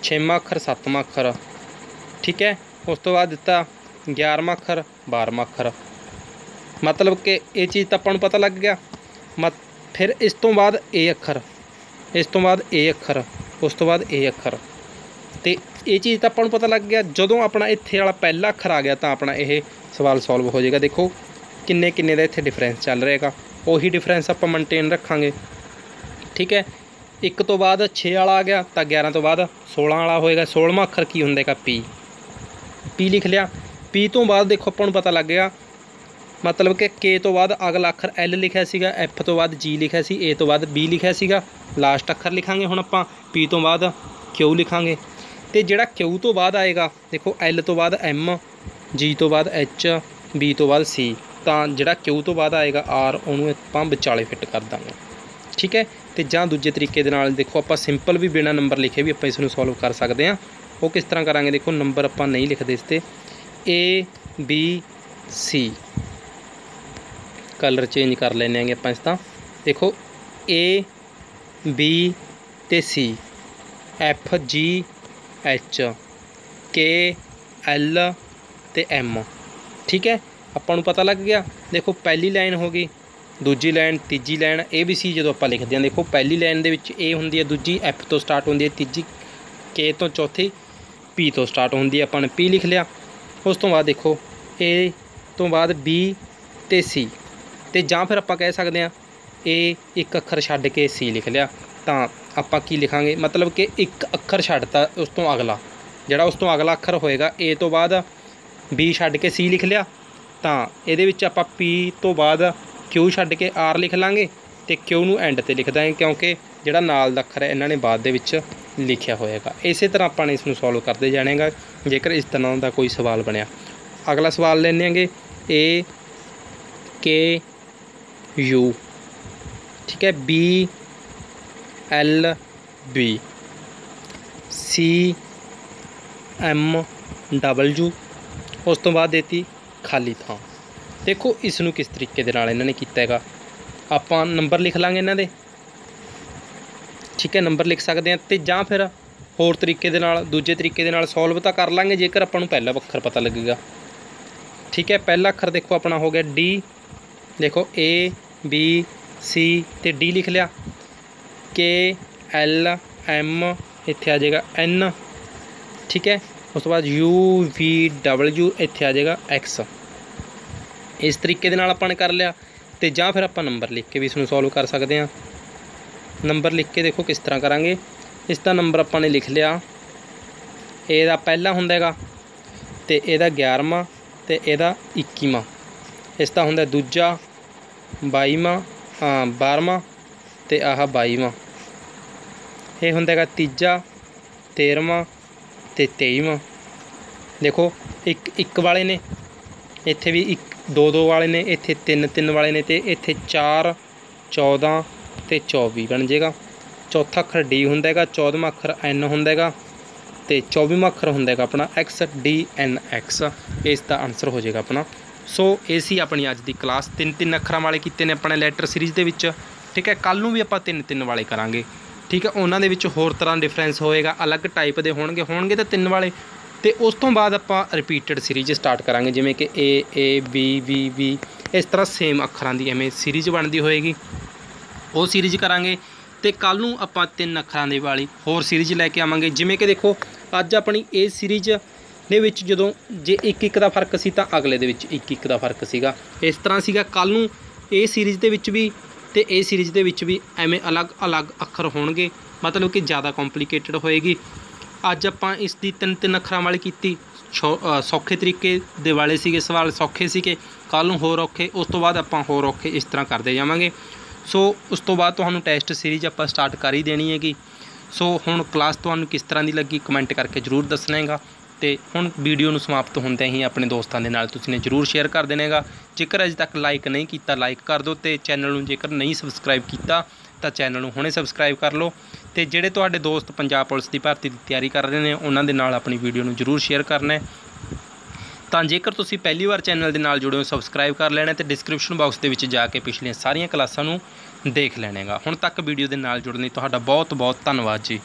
ਛੇਵਾਂ ਅੱਖਰ, ਸੱਤਵਾਂ ਅੱਖਰ, ਠੀਕ ਹੈ। ਉਸ ਤੋਂ ਬਾਅਦ ਦਿੱਤਾ 11ਵਾਂ ਅੱਖਰ 12ਵਾਂ ਅੱਖਰ। ਮਤਲਬ ਕਿ ਇਹ ਚੀਜ਼ ਤਾਂ ਆਪਾਂ ਨੂੰ ਪਤਾ ਲੱਗ ਗਿਆ। ਮਤ, ਫਿਰ ਇਸ ਤੋਂ ਬਾਅਦ ਇਹ ਅੱਖਰ, ਇਸ ਤੋਂ ਬਾਅਦ ਇਹ ਅੱਖਰ, ਉਸ ਤੋਂ ਬਾਅਦ ਇਹ ਅੱਖਰ। ਤੇ ਇਹ ਚੀਜ਼ ਤਾਂ ਆਪਾਂ ਨੂੰ ਪਤਾ ਲੱਗ ਗਿਆ, ਜਦੋਂ ਆਪਣਾ ਇੱਥੇ ਵਾਲਾ ਪਹਿਲਾ ਅੱਖਰ ਆ ਗਿਆ ਤਾਂ ਆਪਣਾ ਇਹ ਸਵਾਲ ਸੋਲਵ ਹੋ ਜਾਏਗਾ। ਦੇਖੋ ਕਿੰਨੇ ਕਿੰਨੇ ਦਾ ਇੱਥੇ ਡਿਫਰੈਂਸ ਚੱਲ ਰਹੇਗਾ ਉਹੀ ਡਿਫਰੈਂਸ ਆਪਾਂ ਮੇਨਟੇਨ ਰੱਖਾਂਗੇ। ਠੀਕ ਹੈ? ਇੱਕ ਤੋਂ ਬਾਅਦ 6 ਵਾਲਾ ਆ ਗਿਆ, ਤਾਂ 11 ਤੋਂ ਬਾਅਦ 16 ਵਾਲਾ ਹੋਏਗਾ। 16ਵਾਂ ਅੱਖਰ ਕੀ ਹੁੰਦਾਗਾ ਪੀ ਪੀ ਲਿਖ ਲਿਆ। ਪੀ ਤੋਂ ਬਾਅਦ ਦੇਖੋ, ਆਪਾਂ ਨੂੰ ਪਤਾ ਲੱਗ ਗਿਆ। ਮਤਲਬ ਕਿ ਕੇ ਤੋਂ ਬਾਅਦ ਅਗਲਾ ਅੱਖਰ ਐਲ ਲਿਖਿਆ ਸੀਗਾ ਐਫ ਤੋਂ ਬਾਅਦ ਜੀ ਲਿਖਿਆ ਸੀ ਏ ਤੋਂ ਬਾਅਦ ਬੀ ਲਿਖਿਆ ਸੀਗਾ। ਲਾਸਟ ਅੱਖਰ ਲਿਖਾਂਗੇ ਹੁਣ ਆਪਾਂ। ਪੀ ਤੋਂ ਬਾਅਦ ਕਿਊ ਲਿਖਾਂਗੇ। ਤੇ ਜਿਹੜਾ ਕਿਊ ਤੋਂ ਬਾਅਦ ਆਏਗਾ, ਦੇਖੋ ਐਲ ਤੋਂ ਬਾਅਦ ਐਮ ਜੀ ਤੋਂ ਬਾਅਦ ਐਚ ਬੀ ਤੋਂ ਬਾਅਦ ਸੀ ਤਾਂ ਜਿਹੜਾ ਕਿਊ ਤੋਂ ਬਾਅਦ ਆਏਗਾ ਆਰ ਉਹਨੂੰ ਆਪਾਂ ਵਿਚਾਲੇ ਫਿੱਟ ਕਰ ਦਾਂਗੇ। ਠੀਕ ਹੈ? ਤੇ ਜਾਂ ਦੂਜੇ ਤਰੀਕੇ ਦੇ ਨਾਲ ਦੇਖੋ, ਆਪਾਂ ਸਿੰਪਲ ਵੀ ਬਿਨਾ ਨੰਬਰ ਲਿਖੇ ਵੀ ਆਪਾਂ ਇਸ ਨੂੰ ਸੋਲਵ ਕਰ ਸਕਦੇ ਹਾਂ। ਉਹ ਕਿਸ ਤਰ੍ਹਾਂ ਕਰਾਂਗੇ ਦੇਖੋ ਨੰਬਰ ਆਪਾਂ ਨਹੀਂ ਲਿਖਦੇ ਇਸ ਤੇ। A B C colour change ਕਰ ਲੈਣੇ ਆਂਗੇ ਆਪਾਂ ਇਸ ਤਾਂ। ਦੇਖੋ ਏ ਬੀ ਤੇ C F G H K L ਤੇ ਐਮ ਠੀਕ ਹੈ? ਆਪਾਂ ਨੂੰ ਪਤਾ ਲੱਗ ਗਿਆ। ਦੇਖੋ, ਪਹਿਲੀ ਲਾਈਨ ਹੋ ਗਈ, ਦੂਜੀ ਲਾਈਨ ਤੀਜੀ ਲਾਈਨ ਇਹ ਵੀ ਸੀ ਜਦੋਂ ਆਪਾਂ ਲਿਖਦੇ ਹਾਂ। ਦੇਖੋ, ਪਹਿਲੀ ਲਾਈਨ ਦੇ ਵਿੱਚ ਏ ਹੁੰਦੀ ਹੈ, ਦੂਜੀ ਐਫ ਤੋਂ ਸਟਾਰਟ ਹੁੰਦੀ ਹੈ, ਤੀਜੀ ਕੇ ਤੋਂ ਚੌਥੀ ਪੀ ਤੋਂ ਸਟਾਰਟ ਹੁੰਦੀ ਹੈ। ਆਪਾਂ ਨੇ ਪੀ ਲਿਖ ਲਿਆ। ਉਸ ਤੋਂ ਬਾਅਦ ਦੇਖੋ ਏ ਤੋਂ ਬਾਅਦ ਬੀ ਤੇ ਸੀ ਤੇ ਜਾਂ ਫਿਰ ਆਪਾਂ ਕਹਿ ਸਕਦੇ ਹਾਂ ਏ ਇੱਕ ਅੱਖਰ ਛੱਡ ਕੇ ਸੀ ਲਿਖ ਲਿਆ। ਤਾਂ ਆਪਾਂ ਕੀ ਲਿਖਾਂਗੇ? ਮਤਲਬ ਕਿ ਇੱਕ ਅੱਖਰ ਛੱਡਤਾ ਉਸ ਤੋਂ ਅਗਲਾ। ਜਿਹੜਾ ਉਸ ਤੋਂ ਅਗਲਾ ਅੱਖਰ ਹੋਏਗਾ ਏ ਤੋਂ ਬਾਅਦ ਬੀ ਛੱਡ ਕੇ ਸੀ ਲਿਖ ਲਿਆ। ਤਾਂ ਇਹਦੇ ਵਿੱਚ ਆਪਾਂ ਪੀ ਤੋਂ ਬਾਅਦ ਕਿਊ ਛੱਡ ਕੇ ਆਰ ਲਿਖ ਲਾਂਗੇ ਤੇ ਕਿਊ ਨੂੰ ਐਂਡ ਤੇ ਲਿਖ ਦਾਂਗੇ, ਕਿਉਂਕਿ ਜਿਹੜਾ ਨਾਲ ਦਾ ਅੱਖਰ ਹੈ, ਇਹਨਾਂ ਨੇ ਬਾਅਦ ਦੇ ਵਿੱਚ ਲਿਖਿਆ ਹੋਏਗਾ। ਇਸੇ ਤਰ੍ਹਾਂ ਆਪਾਂ ਨੇ ਇਸ ਨੂੰ ਸੋਲਵ ਕਰਦੇ ਜਾਣੇਗਾ, ਜੇਕਰ ਇਸ ਤਰ੍ਹਾਂ ਦਾ ਕੋਈ ਸਵਾਲ ਬਣਿਆ। ਅਗਲਾ ਸਵਾਲ ਲੈਣੇ ਆਂਗੇ ਏ ਕੇ ਯੂ ਠੀਕ ਹੈ? B L B. C, M, W. ਉਸ ਤੋਂ ਬਾਅਦ ਦੇਤੀ ਖਾਲੀ ਥਾਂ। ਦੇਖੋ ਇਸ ਨੂੰ ਕਿਸ ਤਰੀਕੇ ਦੇ ਨਾਲ ਇਹਨਾਂ ਨੇ ਕੀਤਾ ਹੈਗਾ। ਆਪਾਂ ਨੰਬਰ ਲਿਖ ਲਾਂਗੇ ਇਹਨਾਂ ਦੇ। ਠੀਕ ਹੈ, ਨੰਬਰ ਲਿਖ ਸਕਦੇ ਹਾਂ ਤੇ ਜਾਂ ਫਿਰ ਹੋਰ ਤਰੀਕੇ ਦੇ ਨਾਲ, ਦੂਜੇ ਤਰੀਕੇ ਦੇ ਨਾਲ ਸੋਲਵ ਤਾਂ ਕਰ ਲਾਂਗੇ, ਜੇਕਰ ਆਪਾਂ ਨੂੰ ਪਹਿਲਾ ਅੱਖਰ ਪਤਾ ਲੱਗੇਗਾ। ਠੀਕ ਹੈ, ਪਹਿਲਾ ਅੱਖਰ ਦੇਖੋ ਆਪਣਾ ਹੋ ਗਿਆ ਡੀ ਦੇਖੋ ਏ ਬੀ ਸੀ ਤੇ ਡੀ ਲਿਖ ਲਿਆ। ਕੇ ਐਲ ਐਮ ਇੱਥੇ ਆ ਜਾਏਗਾ ਐਨ ਠੀਕ ਹੈ? ਉਸ ਤੋਂ ਬਾਅਦ ਯੂ ਵੀ ਡਬਲਯੂ ਇੱਥੇ ਆ ਜਾਏਗਾ ਐਕਸ ਇਸ ਤਰੀਕੇ ਦੇ ਨਾਲ ਆਪਾਂ ਨੇ ਕਰ ਲਿਆ ਤੇ ਜਾਂ ਫਿਰ ਆਪਾਂ ਨੰਬਰ ਲਿਖ ਕੇ ਵੀ ਇਸ ਨੂੰ ਸੋਲਵ ਕਰ ਸਕਦੇ ਹਾਂ। ਨੰਬਰ ਲਿਖ ਕੇ ਦੇਖੋ ਕਿਸ ਤਰ੍ਹਾਂ ਕਰਾਂਗੇ। ਇਸ ਦਾ ਨੰਬਰ ਆਪਾਂ ਨੇ ਲਿਖ ਲਿਆ। ਇਹਦਾ ਪਹਿਲਾ ਹੁੰਦਾ ਹੈਗਾ ਤੇ ਇਹਦਾ 11ਵਾਂ ਤੇ ਇਹਦਾ 21ਵਾਂ ਇਸ ਦਾ ਹੁੰਦਾ ਦੂਜਾ 22ਵਾਂ ਹਾਂ 12ਵਾਂ ਤੇ ਆਹ 22ਵਾਂ ਇਹ ਹੁੰਦਾ ਹੈਗਾ ਤੀਜਾ 13ਵਾਂ ਤੇ 23ਵਾਂ ਦੇਖੋ, ਇੱਕ ਇੱਕ ਵਾਲੇ ਨੇ, ਇੱਥੇ ਵੀ ਇੱਕ, ਦੋ ਦੋ ਵਾਲੇ ਨੇ, ਇੱਥੇ ਤਿੰਨ ਤਿੰਨ ਵਾਲੇ ਨੇ ਤੇ ਇੱਥੇ 4 14 ਤੇ 24 ਬਣ ਜਾਏਗਾ। ਚੌਥਾ ਅੱਖਰ ਡੀ ਹੁੰਦਾ ਹੈਗਾ 14ਵਾਂ ਅੱਖਰ ਐਨ ਹੁੰਦਾ ਹੈਗਾ ਤੇ 24ਵਾਂ ਅੱਖਰ ਹੁੰਦਾ ਹੈਗਾ ਆਪਣਾ ਐਕਸ ਡੀ ਐਨ ਐਕਸ ਇਸ ਦਾ ਆਨਸਰ ਹੋ ਜਾਏਗਾ ਆਪਣਾ। ਸੋ ਇਹ ਸੀ ਆਪਣੀ ਅੱਜ ਦੀ ਕਲਾਸ ਤਿੰਨ ਤਿੰਨ ਅੱਖਰਾਂ ਵਾਲੇ ਕੀਤੇ ਨੇ ਆਪਣੇ ਲੈਟਰ ਸੀਰੀਜ਼ ਦੇ ਵਿੱਚ। ਠੀਕ ਹੈ ਕੱਲ ਨੂੰ ਵੀ ਆਪਾਂ ਤਿੰਨ ਤਿੰਨ ਵਾਲੇ ਕਰਾਂਗੇ। ਠੀਕ ਹੈ, ਉਹਨਾਂ ਦੇ ਵਿੱਚ ਹੋਰ ਤਰ੍ਹਾਂ ਡਿਫਰੈਂਸ ਹੋਏਗਾ, ਅਲੱਗ ਟਾਈਪ ਦੇ ਹੋਣਗੇ ਹੋਣਗੇ ਤਾਂ ਤਿੰਨ ਵਾਲੇ। ਤੇ ਉਸ ਤੋਂ ਬਾਅਦ ਆਪਾਂ ਰਿਪੀਟਡ ਸੀਰੀਜ਼ ਸਟਾਰਟ ਕਰਾਂਗੇ, ਜਿਵੇਂ ਕਿ ਏ ਏ ਬੀ ਵੀ ਵੀ ਇਸ ਤਰ੍ਹਾਂ ਸੇਮ ਅੱਖਰਾਂ ਦੀ ਐਵੇਂ ਸੀਰੀਜ਼ ਬਣਦੀ ਹੋਏਗੀ। ਉਹ ਸੀਰੀਜ਼ ਕਰਾਂਗੇ। ਤੇ ਕੱਲ ਨੂੰ ਆਪਾਂ ਤਿੰਨ ਅੱਖਰਾਂ ਦੇ ਵਾਲੀ ਹੋਰ ਸੀਰੀਜ਼ ਲੈ ਕੇ ਆਵਾਂਗੇ। ਜਿਵੇਂ ਕਿ ਦੇਖੋ, ਅੱਜ ਆਪਣੀ ਇਹ ਸੀਰੀਜ਼ ਦੇ ਵਿੱਚ ਜਦੋਂ ਜੇ ਇੱਕ ਇੱਕ ਦਾ ਫ਼ਰਕ ਸੀ ਤਾਂ ਅਗਲੇ ਦੇ ਵਿੱਚ ਇੱਕ ਇੱਕ ਦਾ ਫ਼ਰਕ ਸੀਗਾ। ਇਸ ਤਰ੍ਹਾਂ ਸੀਗਾ। ਕੱਲ ਨੂੰ ਇਹ ਸੀਰੀਜ਼ ਦੇ ਵਿੱਚ ਵੀ ਤੇ ਇਹ ਸੀਰੀਜ਼ ਦੇ ਵਿੱਚ ਵੀ ਐਵੇਂ ਅਲੱਗ-ਅਲੱਗ ਅੱਖਰ ਹੋਣਗੇ, ਮਤਲਬ ਕਿ ਜ਼ਿਆਦਾ ਕੰਪਲਿਕੇਟਡ ਹੋਏਗੀ। ਅੱਜ ਆਪਾਂ ਇਸ ਦੀ ਤਿੰਨ ਤਿੰਨ ਅੱਖਰਾਂ ਵਾਲੀ ਕੀਤੀ। ਛੋ- ਸੌਖੇ ਤਰੀਕੇ ਦੇ ਵਾਲੇ ਸੀਗੇ, ਸਵਾਲ ਸੌਖੇ ਸੀਗੇ। ਕੱਲ ਨੂੰ ਹੋਰ ਔਖੇ, ਉਸ ਤੋਂ ਬਾਅਦ ਆਪਾਂ ਹੋਰ ਔਖੇ ਇਸ ਤਰ੍ਹਾਂ ਕਰਦੇ ਜਾਵਾਂਗੇ। ਸੋ, ਉਸ ਤੋਂ ਬਾਅਦ ਤੁਹਾਨੂੰ ਟੈਸਟ ਸੀਰੀਜ਼ ਆਪਾਂ ਸਟਾਰਟ ਕਰ ਹੀ ਦੇਣੀ ਹੈਗੀ। ਸੋ, ਹੁਣ ਕਲਾਸ ਤੁਹਾਨੂੰ ਕਿਸ ਤਰ੍ਹਾਂ ਦੀ ਲੱਗੀ ਕਮੈਂਟ ਕਰਕੇ ਜਰੂਰ ਦੱਸਣਾ ਹੈਗਾ। ਤੇ ਹੁਣ ਵੀਡੀਓ ਨੂੰ ਸਮਾਪਤ ਹੁੰਦਿਆਂ ਹੀ ਆਪਣੇ ਦੋਸਤਾਂ ਦੇ ਨਾਲ ਤੁਸੀਂ ਨੇ ਜਰੂਰ ਸ਼ੇਅਰ ਕਰ ਦੇਣਾ ਜੇਕਰ ਅਜੇ ਤੱਕ ਲਾਈਕ ਨਹੀਂ ਕੀਤਾ ਲਾਈਕ ਕਰ ਦਿਓ ਤੇ ਚੈਨਲ ਨੂੰ ਜੇਕਰ ਨਹੀਂ ਸਬਸਕ੍ਰਾਈਬ ਕੀਤਾ, ਤਾਂ ਚੈਨਲ ਨੂੰ ਹੁਣੇ ਸਬਸਕ੍ਰਾਈਬ ਕਰ ਲਓ ਤੇ ਜਿਹੜੇ ਤੁਹਾਡੇ ਦੋਸਤ ਪੰਜਾਬ ਪੁਲਿਸ ਦੀ ਭਰਤੀ ਦੀ ਤਿਆਰੀ ਕਰ ਰਹੇ ਨੇ, ਉਹਨਾਂ ਦੇ ਨਾਲ ਆਪਣੀ ਵੀਡੀਓ ਨੂੰ ਜਰੂਰ ਸ਼ੇਅਰ ਕਰਨਾ ਹੈ। ਤਾਂ ਜੇਕਰ ਤੁਸੀਂ ਪਹਿਲੀ ਵਾਰ ਚੈਨਲ ਦੇ ਨਾਲ ਜੁੜੇ ਹੋ ਸਬਸਕ੍ਰਾਈਬ ਕਰ ਲੈਣਾ ਤੇ ਡਿਸਕ੍ਰਿਪਸ਼ਨ ਬਾਕਸ ਦੇ ਵਿੱਚ ਜਾ ਕੇ ਪਿਛਲੀਆਂ ਸਾਰੀਆਂ ਕਲਾਸਾਂ ਨੂੰ ਦੇਖ ਲੈਣੇਗਾ ਹੁਣ ਤੱਕ ਵੀਡੀਓ ਦੇ ਨਾਲ ਜੁੜਨ ਲਈ ਤੁਹਾਡਾ ਬਹੁਤ ਬਹੁਤ ਧੰਨਵਾਦ ਜੀ।